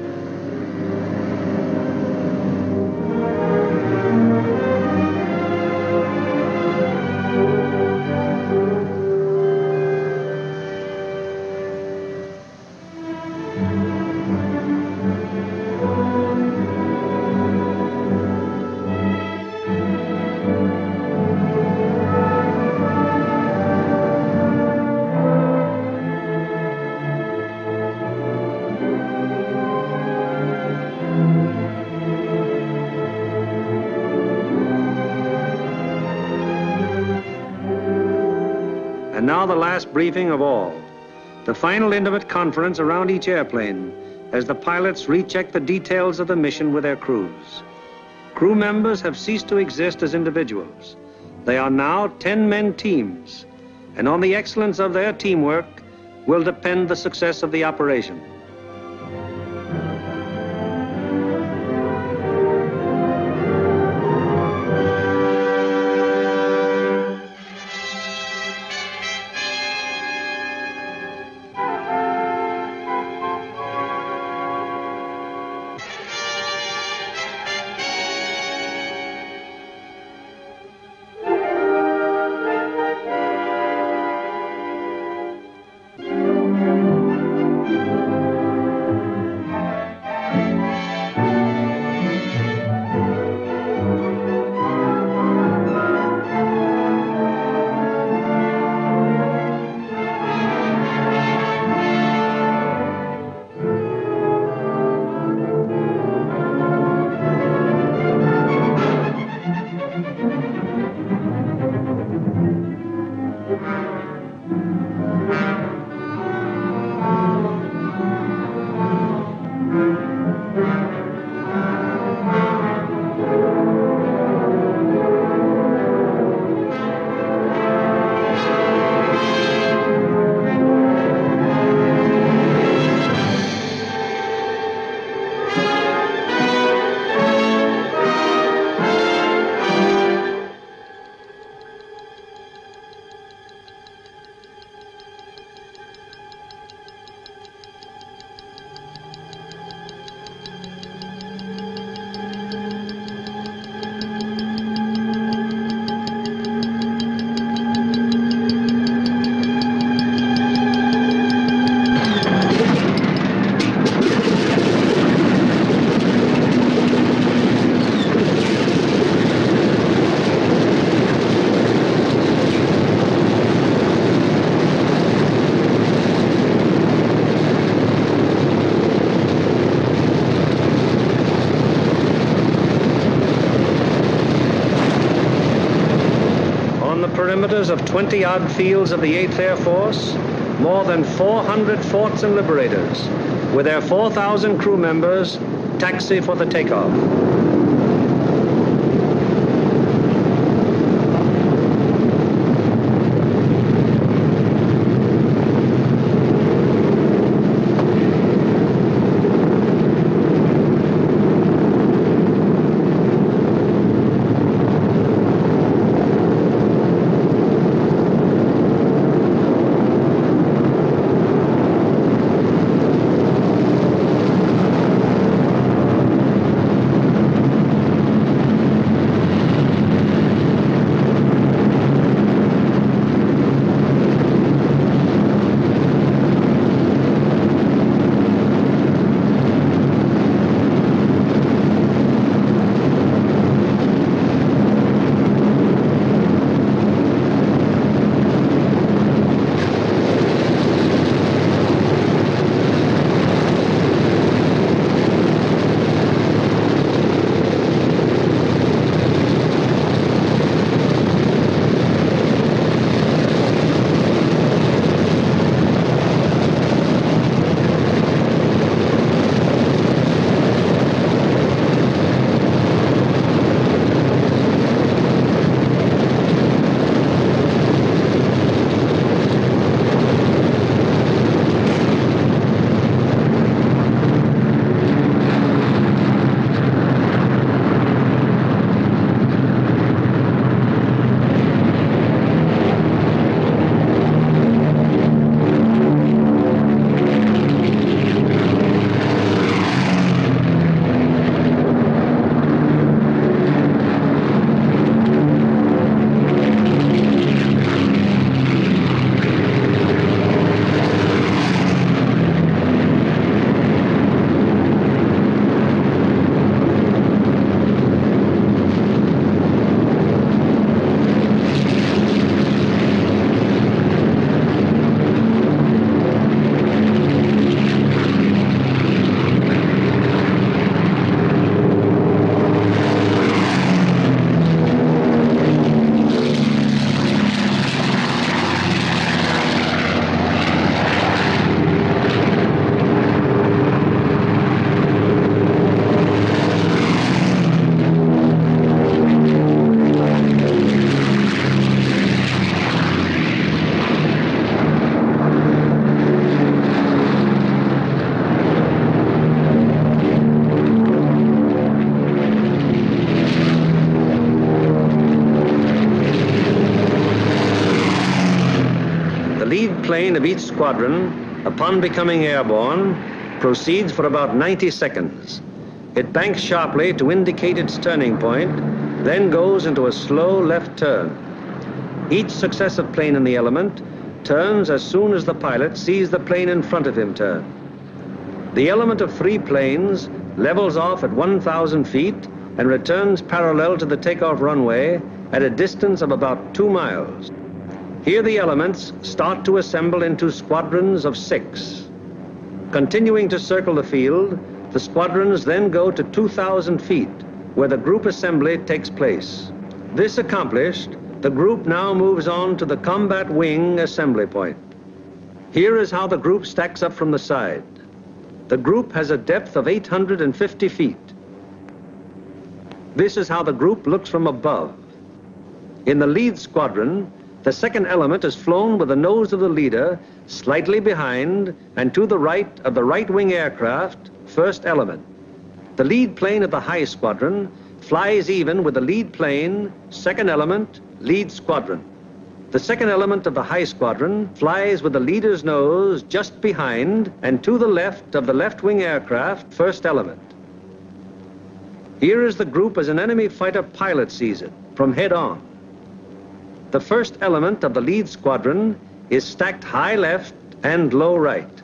Briefing of all. The final intimate conference around each airplane as the pilots recheck the details of the mission with their crews. Crew members have ceased to exist as individuals. They are now 10-men teams, and on the excellence of their teamwork will depend the success of the operation. 20 odd fields of the 8th Air Force, more than 400 forts and liberators, with their 4,000 crew members, taxi for the takeoff. Upon becoming airborne, proceeds for about 90 seconds. It banks sharply to indicate its turning point, then goes into a slow left turn. Each successive plane in the element turns as soon as the pilot sees the plane in front of him turn. The element of three planes levels off at 1,000 feet and returns parallel to the takeoff runway at a distance of about two miles. Here the elements start to assemble into squadrons of six. Continuing to circle the field, the squadrons then go to 2,000 feet, where the group assembly takes place. This accomplished, the group now moves on to the combat wing assembly point. Here is how the group stacks up from the side. The group has a depth of 850 feet. This is how the group looks from above. In the lead squadron, the second element is flown with the nose of the leader slightly behind and to the right of the right wing aircraft, first element. The lead plane of the high squadron flies even with the lead plane, second element, lead squadron. The second element of the high squadron flies with the leader's nose just behind and to the left of the left wing aircraft, first element. Here is the group as an enemy fighter pilot sees it, from head on. The first element of the lead squadron is stacked high left and low right.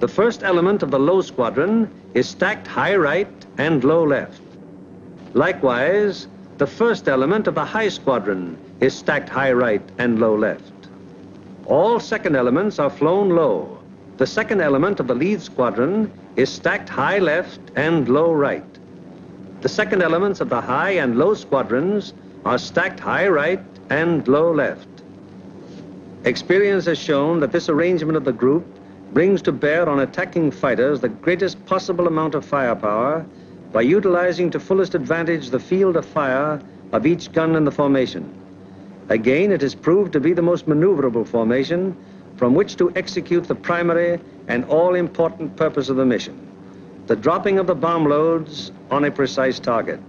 The first element of the low squadron is stacked high right and low left. Likewise, the first element of the high squadron is stacked high right and low left. All second elements are flown low. The second element of the lead squadron is stacked high left and low right. The second elements of the high and low squadrons are stacked high right and low left. Experience has shown that this arrangement of the group brings to bear on attacking fighters the greatest possible amount of firepower by utilizing to fullest advantage the field of fire of each gun in the formation. Again, it has proved to be the most maneuverable formation from which to execute the primary and all-important purpose of the mission, the dropping of the bomb loads on a precise target.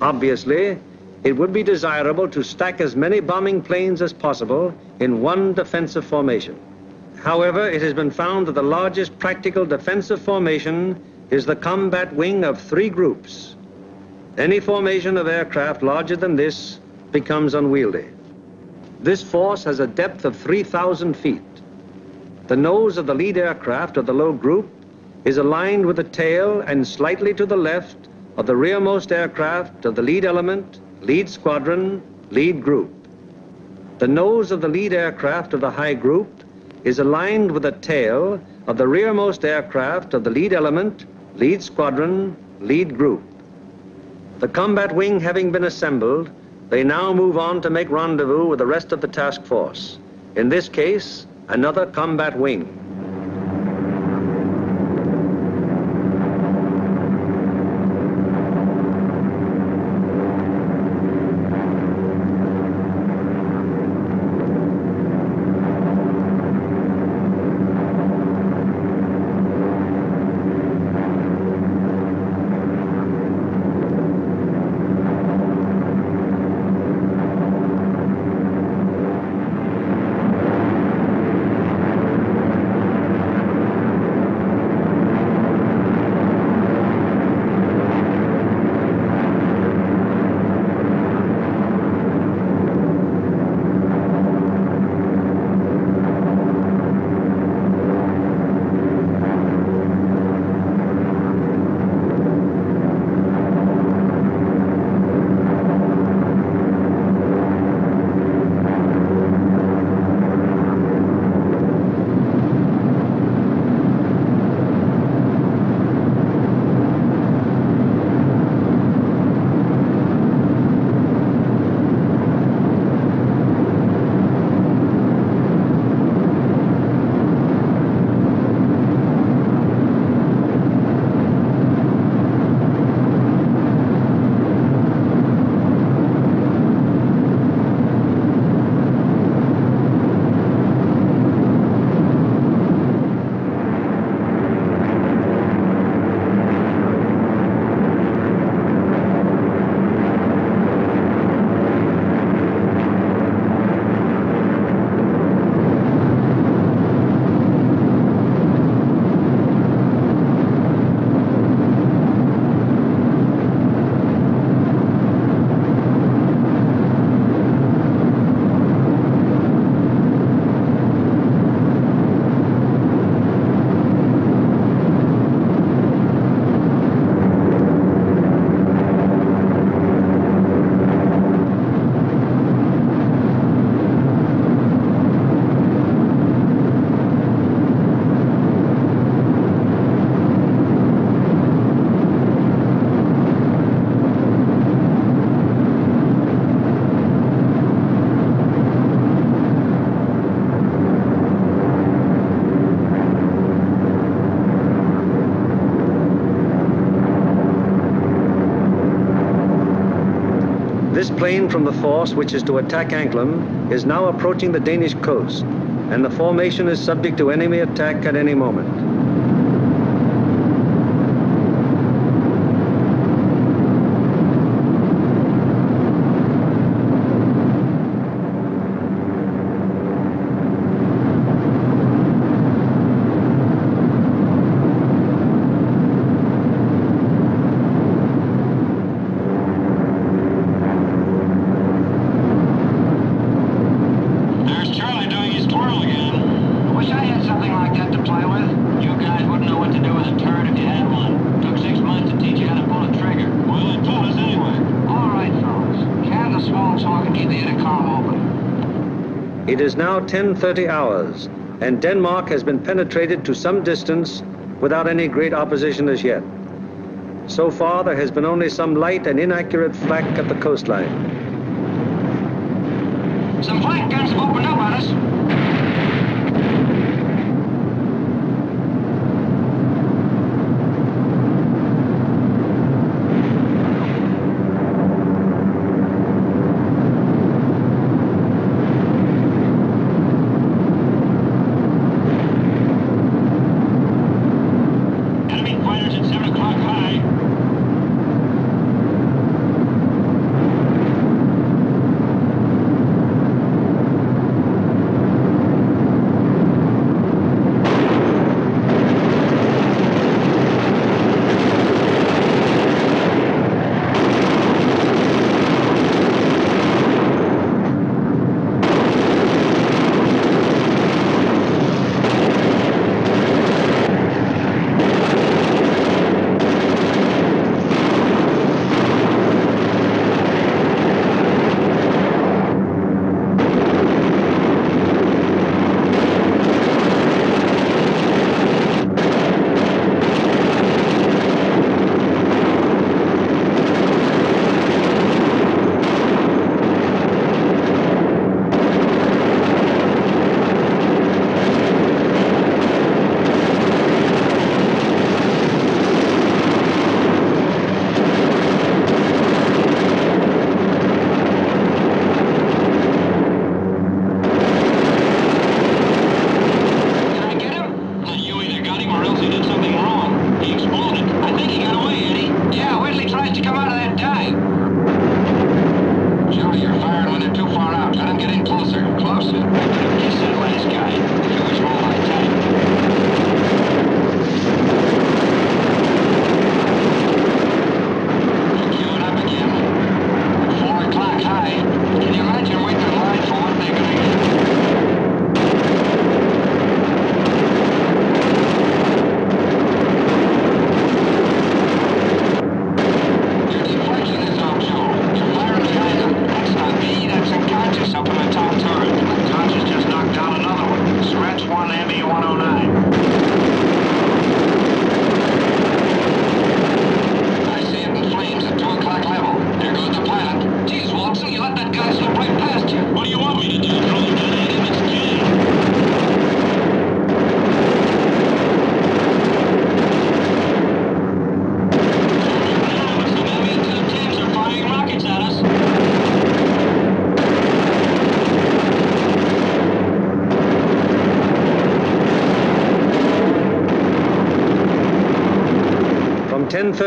Obviously, it would be desirable to stack as many bombing planes as possible in one defensive formation. However, it has been found that the largest practical defensive formation is the combat wing of three groups. Any formation of aircraft larger than this becomes unwieldy. This force has a depth of 3,000 feet. The nose of the lead aircraft of the low group is aligned with the tail and slightly to the left of the rearmost aircraft of the lead element, lead squadron, lead group. The nose of the lead aircraft of the high group is aligned with the tail of the rearmost aircraft of the lead element, lead squadron, lead group. The combat wing having been assembled, they now move on to make rendezvous with the rest of the task force. In this case, another combat wing. From the force which is to attack Anklam is now approaching the Danish coast, and the formation is subject to enemy attack at any moment. There's Charlie doing his twirl again. I wish I had something like that to play with. You guys wouldn't know what to do with a turret if you had one. Took six months to teach you how to pull a trigger. Well, it taught us anyway. All right, fellas. Can the small talk and keep the intercom open. It is now 10:30 hours, and Denmark has been penetrated to some distance without any great opposition as yet. So far, there has been only some light and inaccurate flak at the coastline. Some flak guns have opened up on us.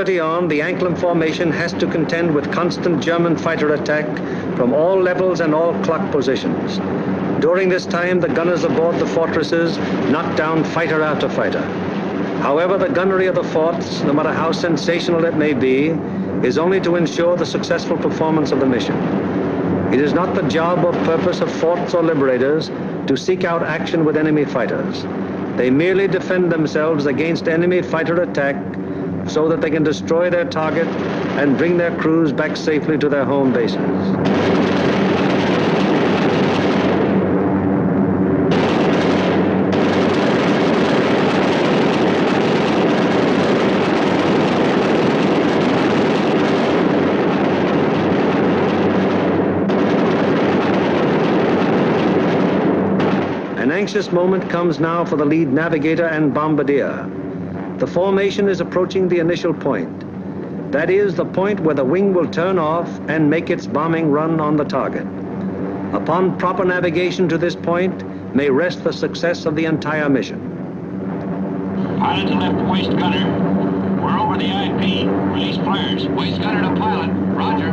From 10:30 on, the Anklam formation has to contend with constant German fighter attack from all levels and all clock positions. During this time, the gunners aboard the fortresses knock down fighter after fighter. However, the gunnery of the forts, no matter how sensational it may be, is only to ensure the successful performance of the mission. It is not the job or purpose of forts or liberators to seek out action with enemy fighters. They merely defend themselves against enemy fighter attack so that they can destroy their target and bring their crews back safely to their home bases. An anxious moment comes now for the lead navigator and bombardier. The formation is approaching the initial point. That is the point where the wing will turn off and make its bombing run on the target. Upon proper navigation to this point may rest the success of the entire mission. Pilot to left waist gunner. We're over the IP. Release flares. Waist gunner to pilot. Roger.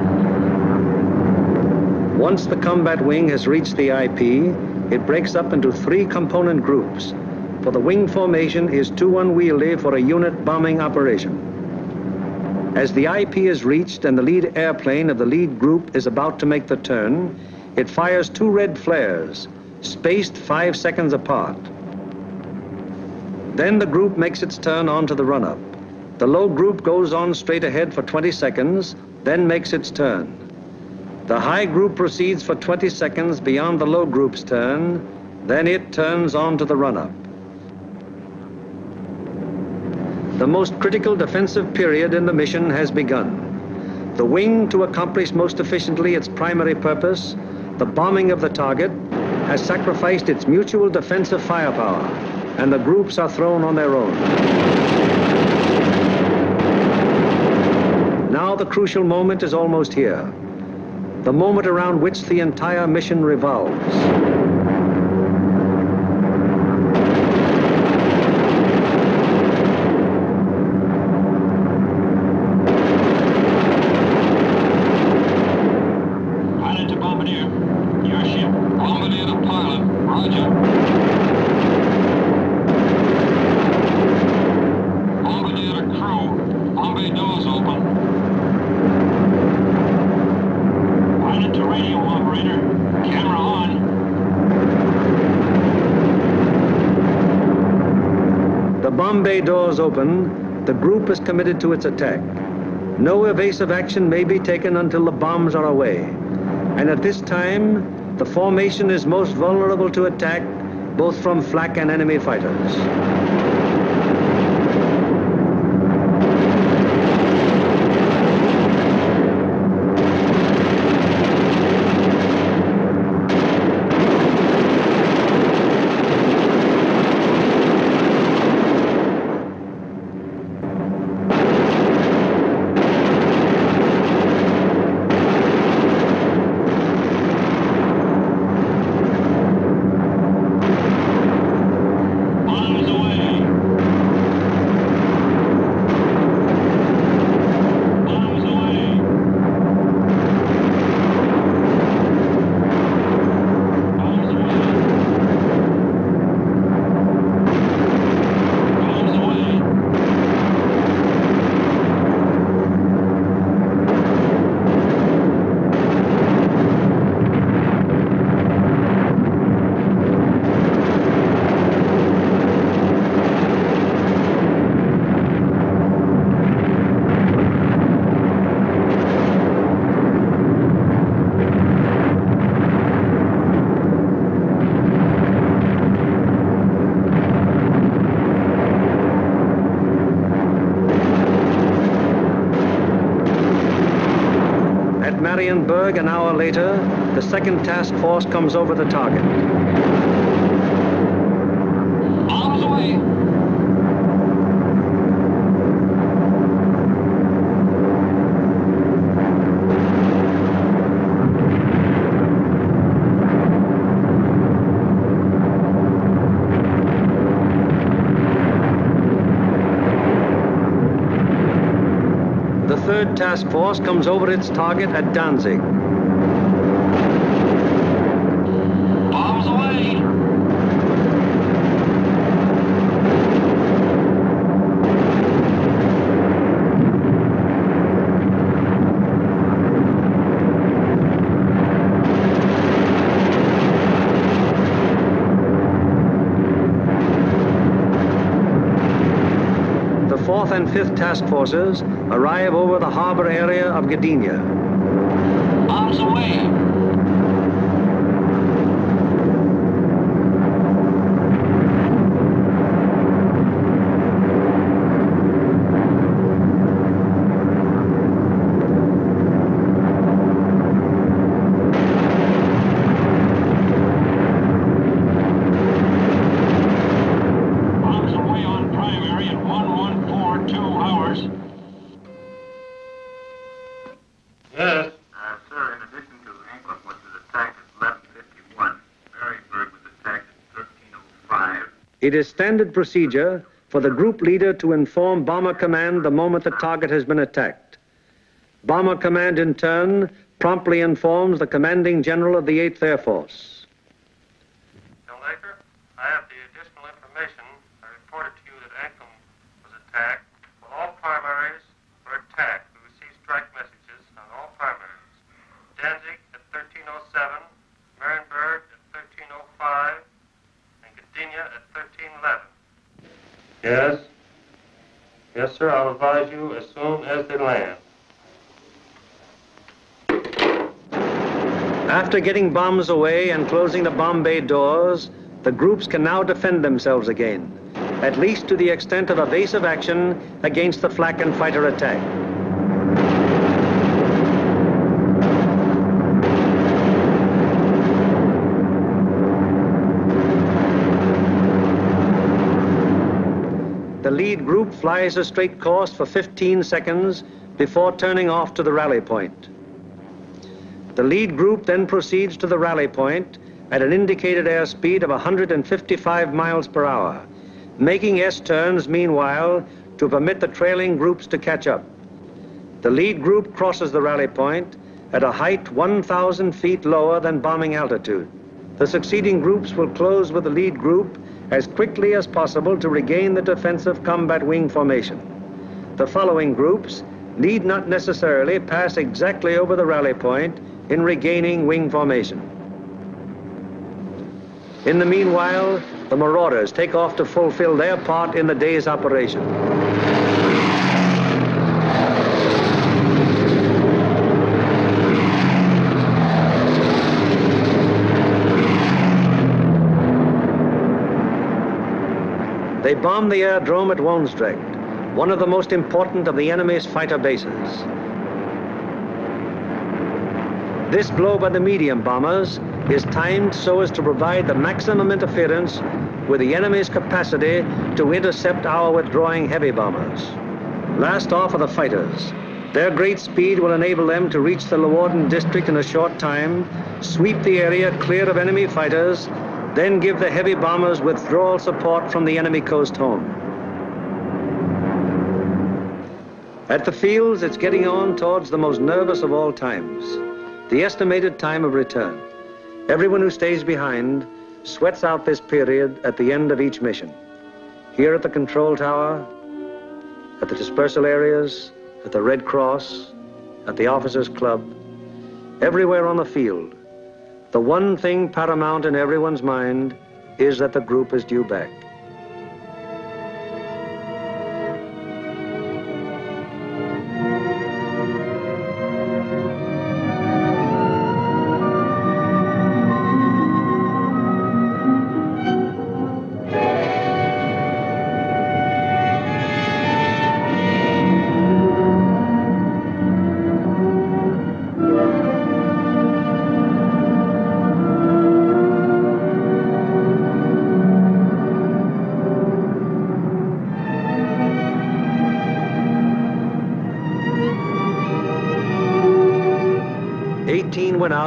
Once the combat wing has reached the IP, it breaks up into three component groups, for the wing formation is too unwieldy for a unit bombing operation. As the IP is reached and the lead airplane of the lead group is about to make the turn, it fires two red flares, spaced five seconds apart. Then the group makes its turn onto the run-up. The low group goes on straight ahead for 20 seconds, then makes its turn. The high group proceeds for 20 seconds beyond the low group's turn, then it turns onto the run-up. The most critical defensive period in the mission has begun. The wing, to accomplish most efficiently its primary purpose, the bombing of the target, has sacrificed its mutual defensive firepower, and the groups are thrown on their own. Now the crucial moment is almost here, the moment around which the entire mission revolves. Pilot to bombardier. Your ship. Bombardier to pilot. Roger. Bombardier to crew. Bomb bay doors open. Pilot to radio operator. Camera on. The Doors open, the group is committed to its attack. No evasive action may be taken until the bombs are away. And at this time, the formation is most vulnerable to attack, both from flak and enemy fighters. Marienburg, an hour later, the second task force comes over the target. Bombs away. The third task force comes over its target at Danzig. 5th Task Forces arrive over the harbour area of Gdynia. It is standard procedure for the group leader to inform Bomber Command the moment the target has been attacked. Bomber Command, in turn, promptly informs the commanding general of the 8th Air Force. Bill Laker, I have the additional information. I reported to you that Anklam was attacked. Well, all primaries were attacked. We received strike messages on all primaries. Danzig at 1307, Marienburg at 1305, and At 1311. Yes? Yes, sir. I'll advise you as soon as they land. After getting bombs away and closing the bomb bay doors, the groups can now defend themselves again, at least to the extent of evasive action against the flak and fighter attack. Flies a straight course for 15 seconds before turning off to the rally point. The lead group then proceeds to the rally point at an indicated airspeed of 155 miles per hour, making S-turns meanwhile to permit the trailing groups to catch up. The lead group crosses the rally point at a height 1,000 feet lower than bombing altitude. The succeeding groups will close with the lead group as quickly as possible to regain the defensive combat wing formation. The following groups need not necessarily pass exactly over the rally point in regaining wing formation. In the meanwhile, the Marauders take off to fulfill their part in the day's operation. They bomb the aerodrome at Woensdrecht, one of the most important of the enemy's fighter bases. This blow by the medium bombers is timed so as to provide the maximum interference with the enemy's capacity to intercept our withdrawing heavy bombers. Last off are the fighters. Their great speed will enable them to reach the Leeuwarden district in a short time, sweep the area clear of enemy fighters, then give the heavy bombers withdrawal support from the enemy coast home. At the fields, it's getting on towards the most nervous of all times, the estimated time of return. Everyone who stays behind sweats out this period at the end of each mission. Here at the control tower, at the dispersal areas, at the Red Cross, at the officers' club, everywhere on the field, the one thing paramount in everyone's mind is that the group is due back.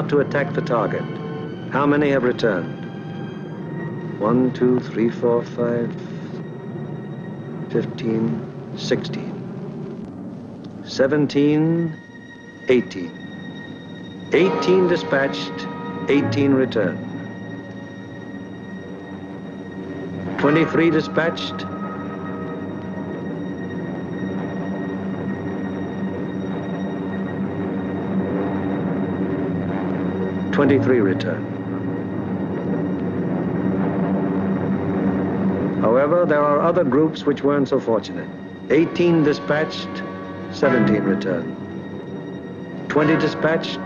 To attack the target. How many have returned? One, two, three, four, five, fifteen, sixteen, seventeen, eighteen. Eighteen dispatched, eighteen returned. Twenty-three dispatched, Twenty-three returned. However, there are other groups which weren't so fortunate. 18 dispatched, 17 returned. 20 dispatched,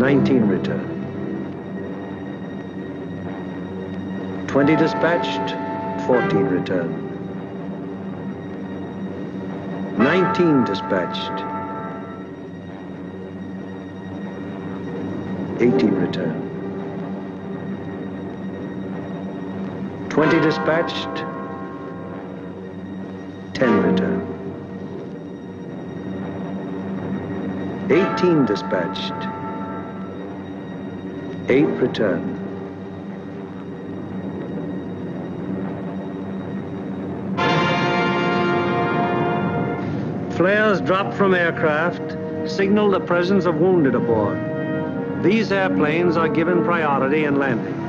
19 returned. 20 dispatched, 14 returned. 19 dispatched, 18 return. 20 dispatched, 10 return. 18 dispatched, 8 return. Flares dropped from aircraft signal the presence of wounded aboard. These airplanes are given priority in landing.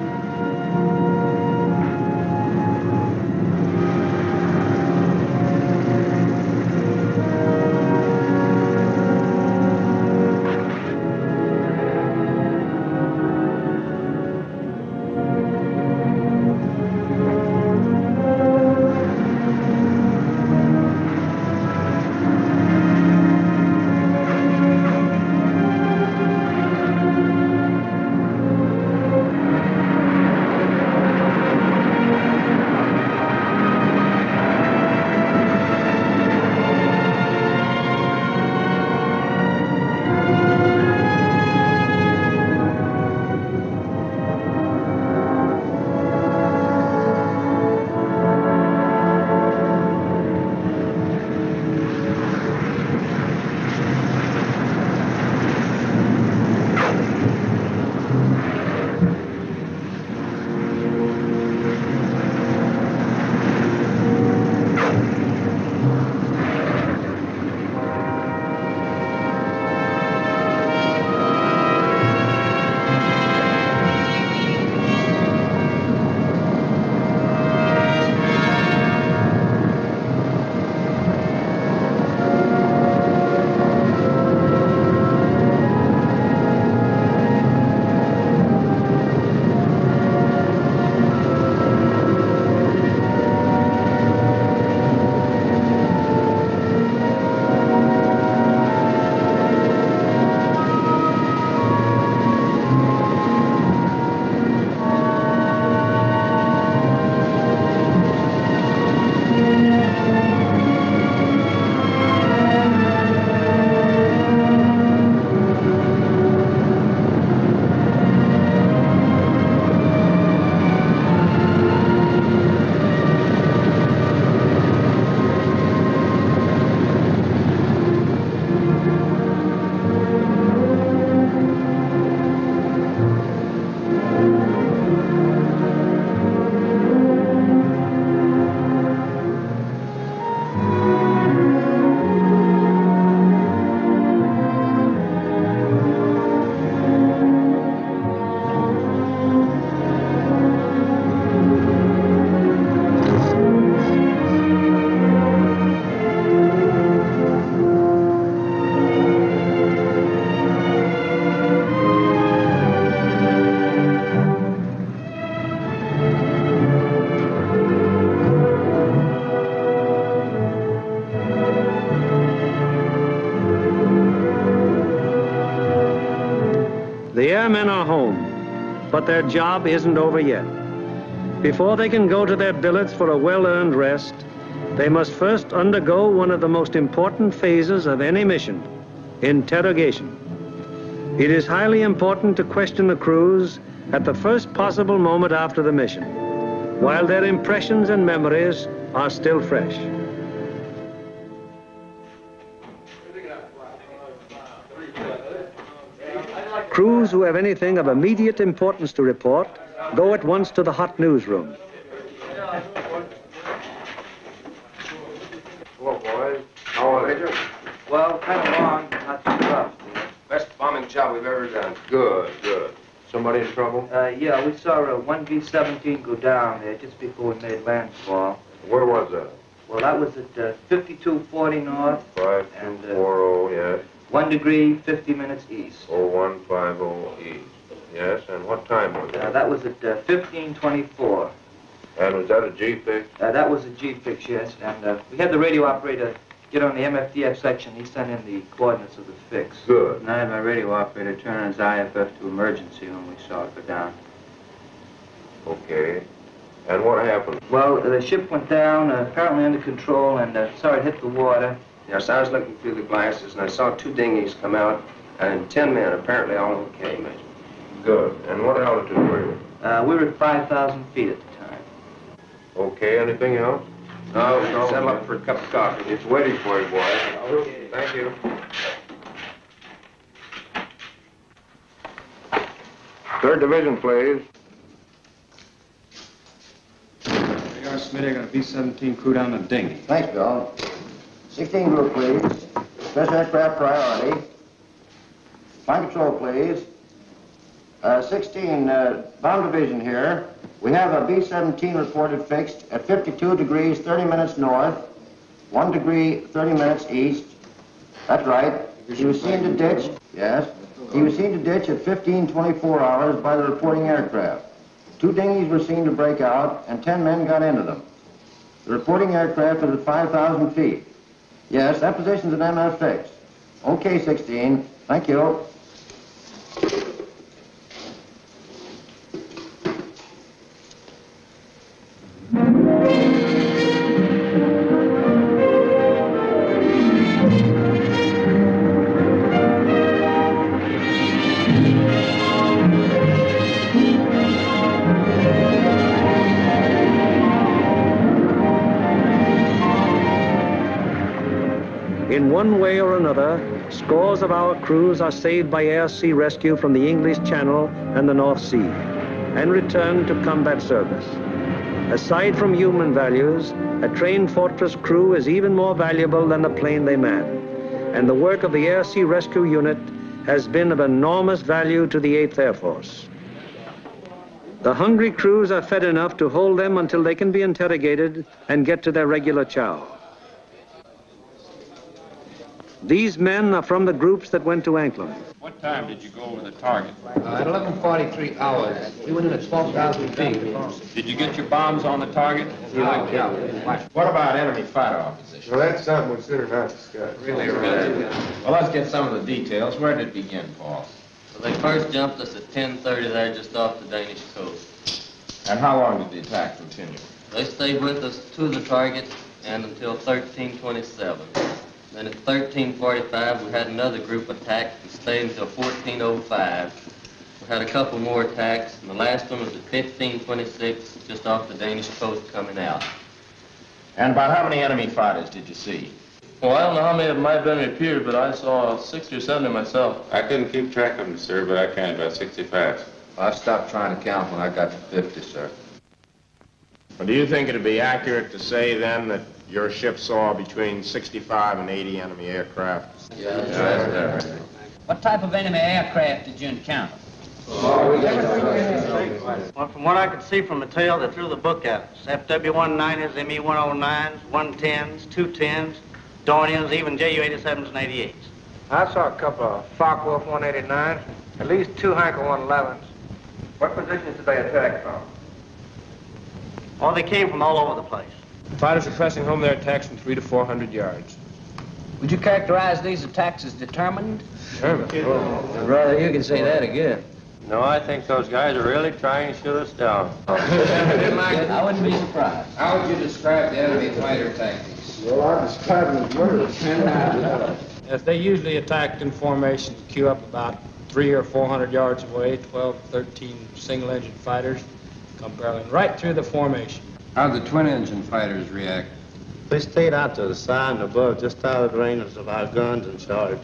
Airmen are home, but their job isn't over yet. Before they can go to their billets for a well-earned rest, they must first undergo one of the most important phases of any mission, interrogation. It is highly important to question the crews at the first possible moment after the mission, while their impressions and memories are still fresh. Crews who have anything of immediate importance to report go at once to the hot newsroom. Hello, boys. How are Major? Well, kind of long, not too rough. Best bombing job we've ever done. Good, good. Somebody in trouble? Uh, yeah, we saw a 1B-17 go down there just before we made landfall. Where was that? Well, that was at uh, 5240 north, Five two four oh, yes. 1 degree, 50 minutes east. 0150 east. Yes, and what time was it? Uh, that was at uh, 1524. And was that a Gee fix? Uh, that was a Gee fix, yes. And uh, we had the radio operator get on the MFDF section. He sent in the coordinates of the fix. Good. And I had my radio operator turn on his IFF to emergency when we saw it go down. Okay. And what happened? Well, uh, the ship went down, uh, apparently under control, and uh, saw it hit the water. Yes, I was looking through the glasses and I saw two dinghies come out and ten men, apparently all okay, Major. Good. And what altitude were you? Uh, we were at 5,000 feet at the time. Okay, anything else? No, no. Settle up for a cup of coffee. It's waiting for you, boys. Thank you. Third division, please. They are Smitty, I got a B-17 crew down the dinghy. Thanks, Bill. 16 group, please. Special aircraft priority. Flight control, please. Uh, 16, uh, bomb division here. We have a B-17 reported fixed at 52 degrees, 30 minutes north, 1 degree, 30 minutes east. That's right. He was seen to ditch, yes. He was seen to ditch at 15:24 hours by the reporting aircraft. Two dinghies were seen to break out, and 10 men got into them. The reporting aircraft is at 5,000 feet. Yes, that position's an MF fixed. Okay, 16. Thank you. One way or another, scores of our crews are saved by air-sea rescue from the English Channel and the North Sea and returned to combat service. Aside from human values, a trained fortress crew is even more valuable than the plane they man. And the work of the Air-Sea Rescue Unit has been of enormous value to the 8th Air Force. The hungry crews are fed enough to hold them until they can be interrogated and get to their regular chow. These men are from the groups that went to Anklam. What time did you go over the target? Uh, at 11:43 hours, we went in at 12,000 feet. Did you get your bombs on the target? Yeah, yeah. What about enemy fighter opposition? Well, that's something we better not discuss. Really, really? Well, let's get some of the details. Where did it begin, Paul? Well, they first jumped us at 10:30 there, just off the Danish coast. And how long did the attack continue? They stayed with us to the target and until 13:27. Then at 13:45, we had another group attack and stayed until 14:05. We had a couple more attacks, and the last one was at 15:26, just off the Danish coast coming out. And about how many enemy fighters did you see? Well, I don't know how many of them might have been repeated, but I saw 60 or 70 myself. I couldn't keep track of them, sir, but I counted about 65. I stopped trying to count when I got to 50, sir. Well, do you think it'd be accurate to say then that your ship saw between 65 and 80 enemy aircraft? Yeah, What type of enemy aircraft did you encounter? Well, from what I could see from the tail, they threw the book at us. FW-190s, ME-109s, 110s, 210s, Dorniers, even Ju-87s and 88s. I saw a couple of Focke-Wulf 189s, at least two Heinkel 111s. What positions did they attack from? Oh, they came from all over the place. Fighters are pressing home their attacks from three to 400 yards. Would you characterize these attacks as determined? Determined? I'd rather you can say that again. No, I think those guys are really trying to shoot us down. I wouldn't be surprised. How would you describe the enemy fighter tactics? Well, I would describe them as murderous. Yes, they usually attacked in formation, queue up about three or 400 yards away, 12, 13 single-engine fighters, come barreling right through the formation. How'd the twin-engine fighters react? They stayed out to the side and above, just out of the range of our guns and shot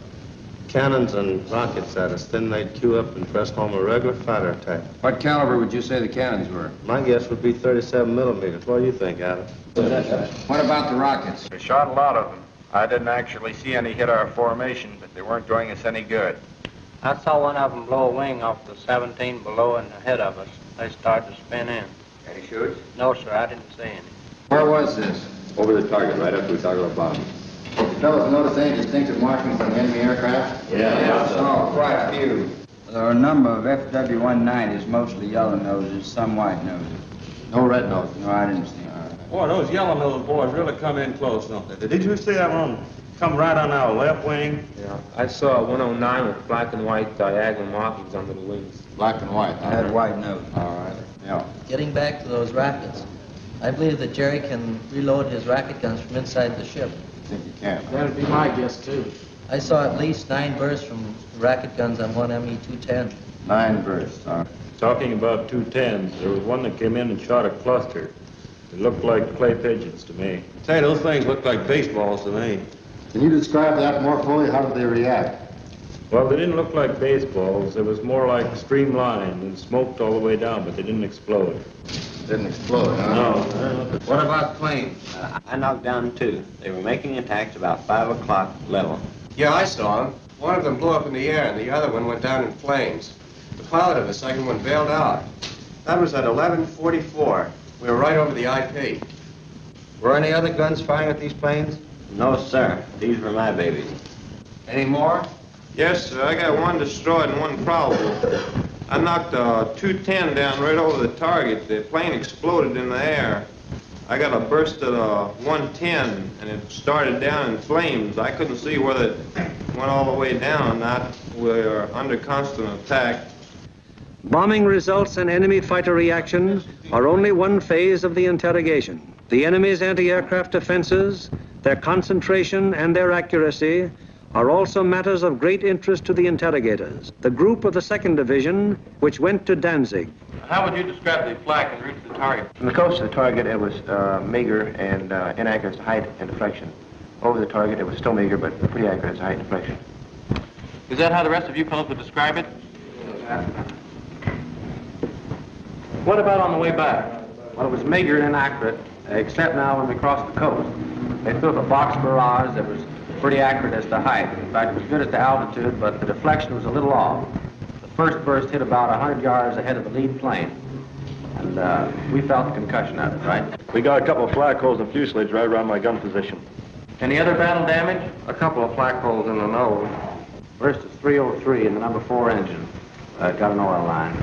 cannons and rockets at us. Then they'd queue up and press home a regular fighter attack. What caliber would you say the cannons were? My guess would be 37 millimeters. What do you think, Adam? What about the rockets? We shot a lot of them. I didn't actually see any hit our formation, but they weren't doing us any good. I saw one of them blow a wing off the 17 below and ahead of us. They started to spin in. Any shoots? No, sir, I didn't see any. Where was this? Over the target, right after we talked about bombs. Fellows notice any distinctive markings on the enemy aircraft? Yeah. Oh, quite a few. There are a number of FW-190s, mostly yellow noses, some white noses. No red noses? No, I didn't see any. Boy, those yellow-nosed boys really come in close, don't they? Did you see that one come right on our left wing? Yeah, I saw a 109 with black and white diagonal markings under the wings. Black and white. I had white nose. All right. Yeah. Getting back to those rockets, I believe that Jerry can reload his rocket guns from inside the ship. I think he can. That'd be my guess, too. I saw at least nine bursts from rocket guns on one ME-210. Nine bursts, all right. Talking about 210s, there was one that came in and shot a cluster. It looked like clay pigeons to me. Say, those things looked like baseballs to me. Can you describe that more fully? How did they react? Well, they didn't look like baseballs. It was more like streamlined and smoked all the way down, but they didn't explode. Didn't explode, huh? No. What about planes? I knocked down two. They were making attacks about 5 o'clock level. Yeah, I saw them. One of them blew up in the air, and the other one went down in flames. The pilot of the second one bailed out. That was at 11:44. We were right over the IP. Were any other guns firing at these planes? No, sir. These were my babies. Any more? Yes, sir. I got one destroyed and one probable. I knocked uh, a 210 down right over the target. The plane exploded in the air. I got a burst at a uh, 110, and it started down in flames. I couldn't see whether it went all the way down or not. We're under constant attack. Bombing results and enemy fighter reaction are only one phase of the interrogation. The enemy's anti-aircraft defenses, their concentration and their accuracy are also matters of great interest to the interrogators. The group of the 2nd Division, which went to Danzig. How would you describe the flak en route to the target? From the coast to the target, it was uh, meager and uh, inaccurate as to height and deflection. Over the target, it was still meager, but pretty accurate as to height and deflection. Is that how the rest of you fellows would describe it? What about on the way back? Well, it was meager and inaccurate, except now when we crossed the coast. They threw up a box barrage that was pretty accurate as to height. In fact, it was good as to altitude, but the deflection was a little off. The first burst hit about 100 yards ahead of the lead plane. And uh, we felt the concussion of it, right? We got a couple of flak holes in the fuselage right around my gun position. Any other battle damage? A couple of flak holes in the nose. Burst is 303 in the number four engine. Uh, got an oil line.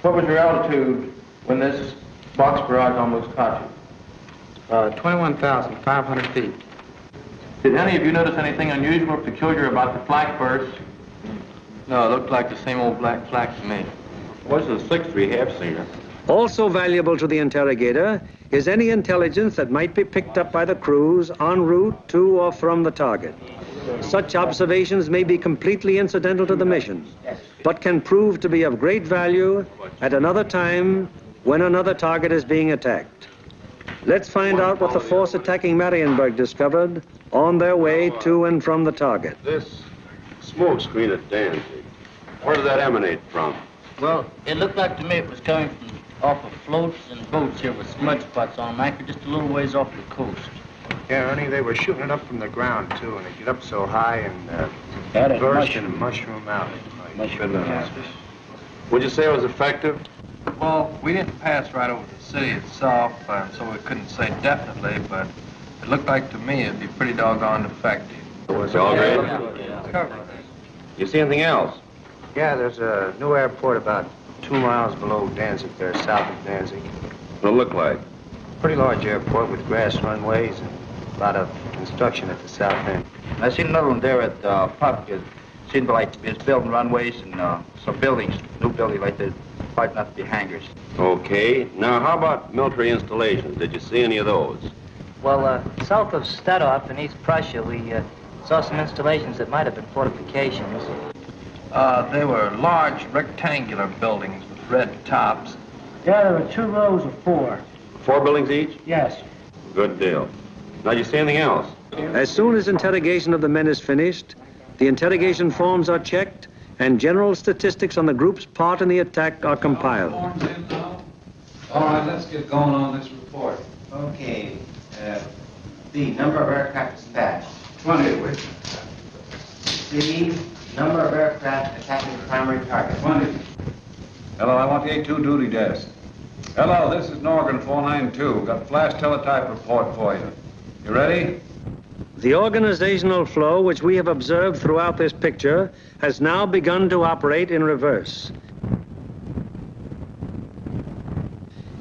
What was your altitude when this box barrage almost caught you? Uh, 21,500 feet. Did any of you notice anything unusual or peculiar about the flak burst? No, it looked like the same old black flak to me. What's the sixth we have seen? Also valuable to the interrogator is any intelligence that might be picked up by the crews en route to or from the target. Such observations may be completely incidental to the mission, but can prove to be of great value at another time when another target is being attacked. Let's find out what the force attacking Marienburg discovered on their way to and from the target. This smoke screen at Danzig, where did that emanate from? Well, it looked like to me it was coming from off of floats and boats here with smudge spots on them, anchored just a little ways off the coast. Yeah, Ernie, they were shooting it up from the ground, too, and it get up so high and uh, That is burst mushroom. and mushroom out. Mushroom out. Would you say it was effective? Well, we didn't pass right over the city itself, uh, so we couldn't say definitely, but it looked like to me it'd be pretty doggone effective. Was all great? You see anything else? Yeah, there's a new airport about two miles below Danzig there, south of Danzig. What it look like? Pretty large airport with grass runways and a lot of construction at the south end. I seen another one there at uh, Puck. It seemed like it's building runways and uh, some buildings, new building like they're fighting up to be hangars. Okay. Now, how about military installations? Did you see any of those? Well, uh, south of Stadtdorf in East Prussia, we uh, saw some installations that might have been fortifications. Uh, they were large rectangular buildings with red tops. Yeah, there were two rows of four. Four buildings each? Yes. Good deal. Now, did you see anything else? As soon as interrogation of the men is finished, the interrogation forms are checked and general statistics on the group's part in the attack are compiled. All right, let's get going on this report. Okay. Uh, B, number of aircraft dispatched. 20. C, number of aircraft attacking the primary target. 20. Hello, I want the A2 duty desk. Hello, this is Norgan 492. Got flash teletype report for you. You ready? The organizational flow which we have observed throughout this picture has now begun to operate in reverse.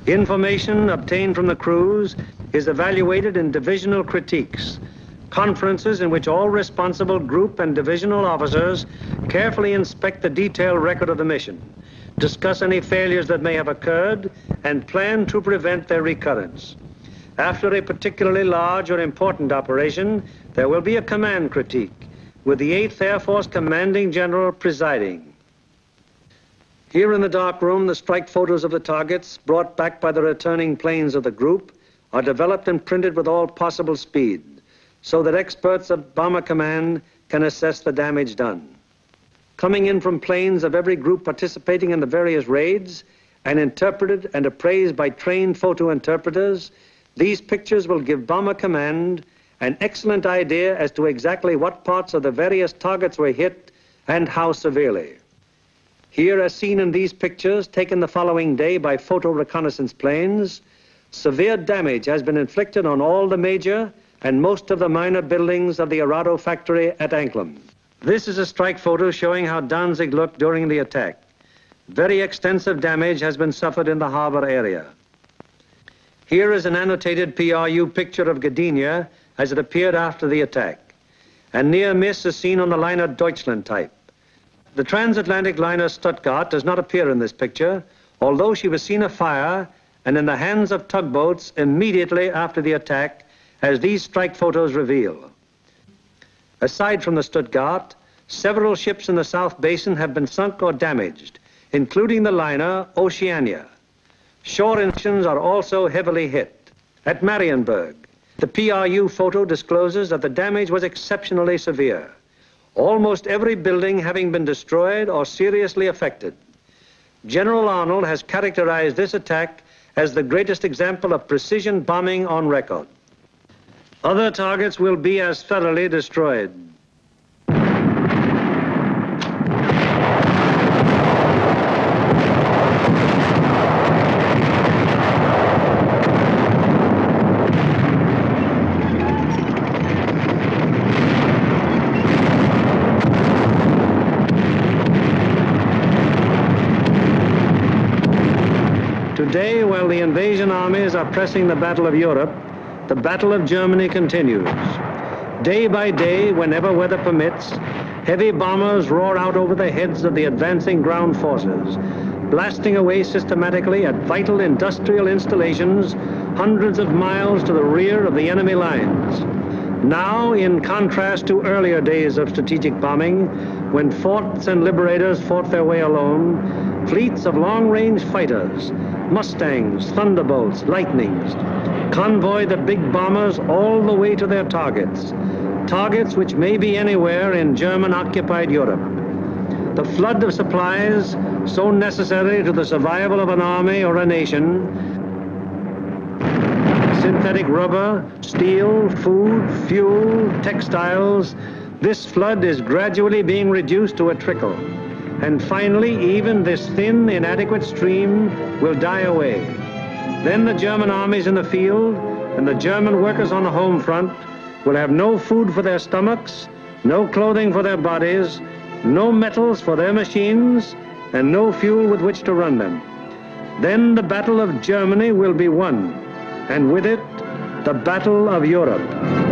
Information obtained from the crews is evaluated in divisional critiques, conferences in which all responsible group and divisional officers carefully inspect the detailed record of the mission, discuss any failures that may have occurred, and plan to prevent their recurrence. After a particularly large or important operation, there will be a command critique, with the 8th Air Force Commanding General presiding. Here in the dark room, the strike photos of the targets brought back by the returning planes of the group are developed and printed with all possible speed so that experts of Bomber Command can assess the damage done. Coming in from planes of every group participating in the various raids and interpreted and appraised by trained photo interpreters, these pictures will give Bomber Command an excellent idea as to exactly what parts of the various targets were hit and how severely. Here, as seen in these pictures taken the following day by photo reconnaissance planes, severe damage has been inflicted on all the major and most of the minor buildings of the Arado factory at Anklam. This is a strike photo showing how Danzig looked during the attack. Very extensive damage has been suffered in the harbor area. Here is an annotated PRU picture of Gdynia as it appeared after the attack. A near miss is seen on the liner Deutschland type. The transatlantic liner Stuttgart does not appear in this picture, although she was seen afire and in the hands of tugboats immediately after the attack, as these strike photos reveal. Aside from the Stuttgart, several ships in the South Basin have been sunk or damaged, including the liner Oceania. Shore engines are also heavily hit. At Marienburg, the PRU photo discloses that the damage was exceptionally severe almost every building having been destroyed or seriously affected. General Arnold has characterized this attack as the greatest example of precision bombing on record. Other targets will be as thoroughly destroyed. Today, while the invasion armies are pressing the Battle of Europe, the Battle of Germany continues. Day by day, whenever weather permits, heavy bombers roar out over the heads of the advancing ground forces, blasting away systematically at vital industrial installations hundreds of miles to the rear of the enemy lines. Now, in contrast to earlier days of strategic bombing, when forts and liberators fought their way alone, fleets of long-range fighters Mustangs, Thunderbolts, Lightnings, convoy the big bombers all the way to their targets, targets which may be anywhere in German-occupied Europe. The flood of supplies, so necessary to the survival of an army or a nation, synthetic rubber, steel, food, fuel, textiles, this flood is gradually being reduced to a trickle. And finally, even this thin, inadequate stream will die away. Then the German armies in the field and the German workers on the home front will have no food for their stomachs, no clothing for their bodies, no metals for their machines, and no fuel with which to run them. Then the Battle of Germany will be won, and with it, the Battle of Europe.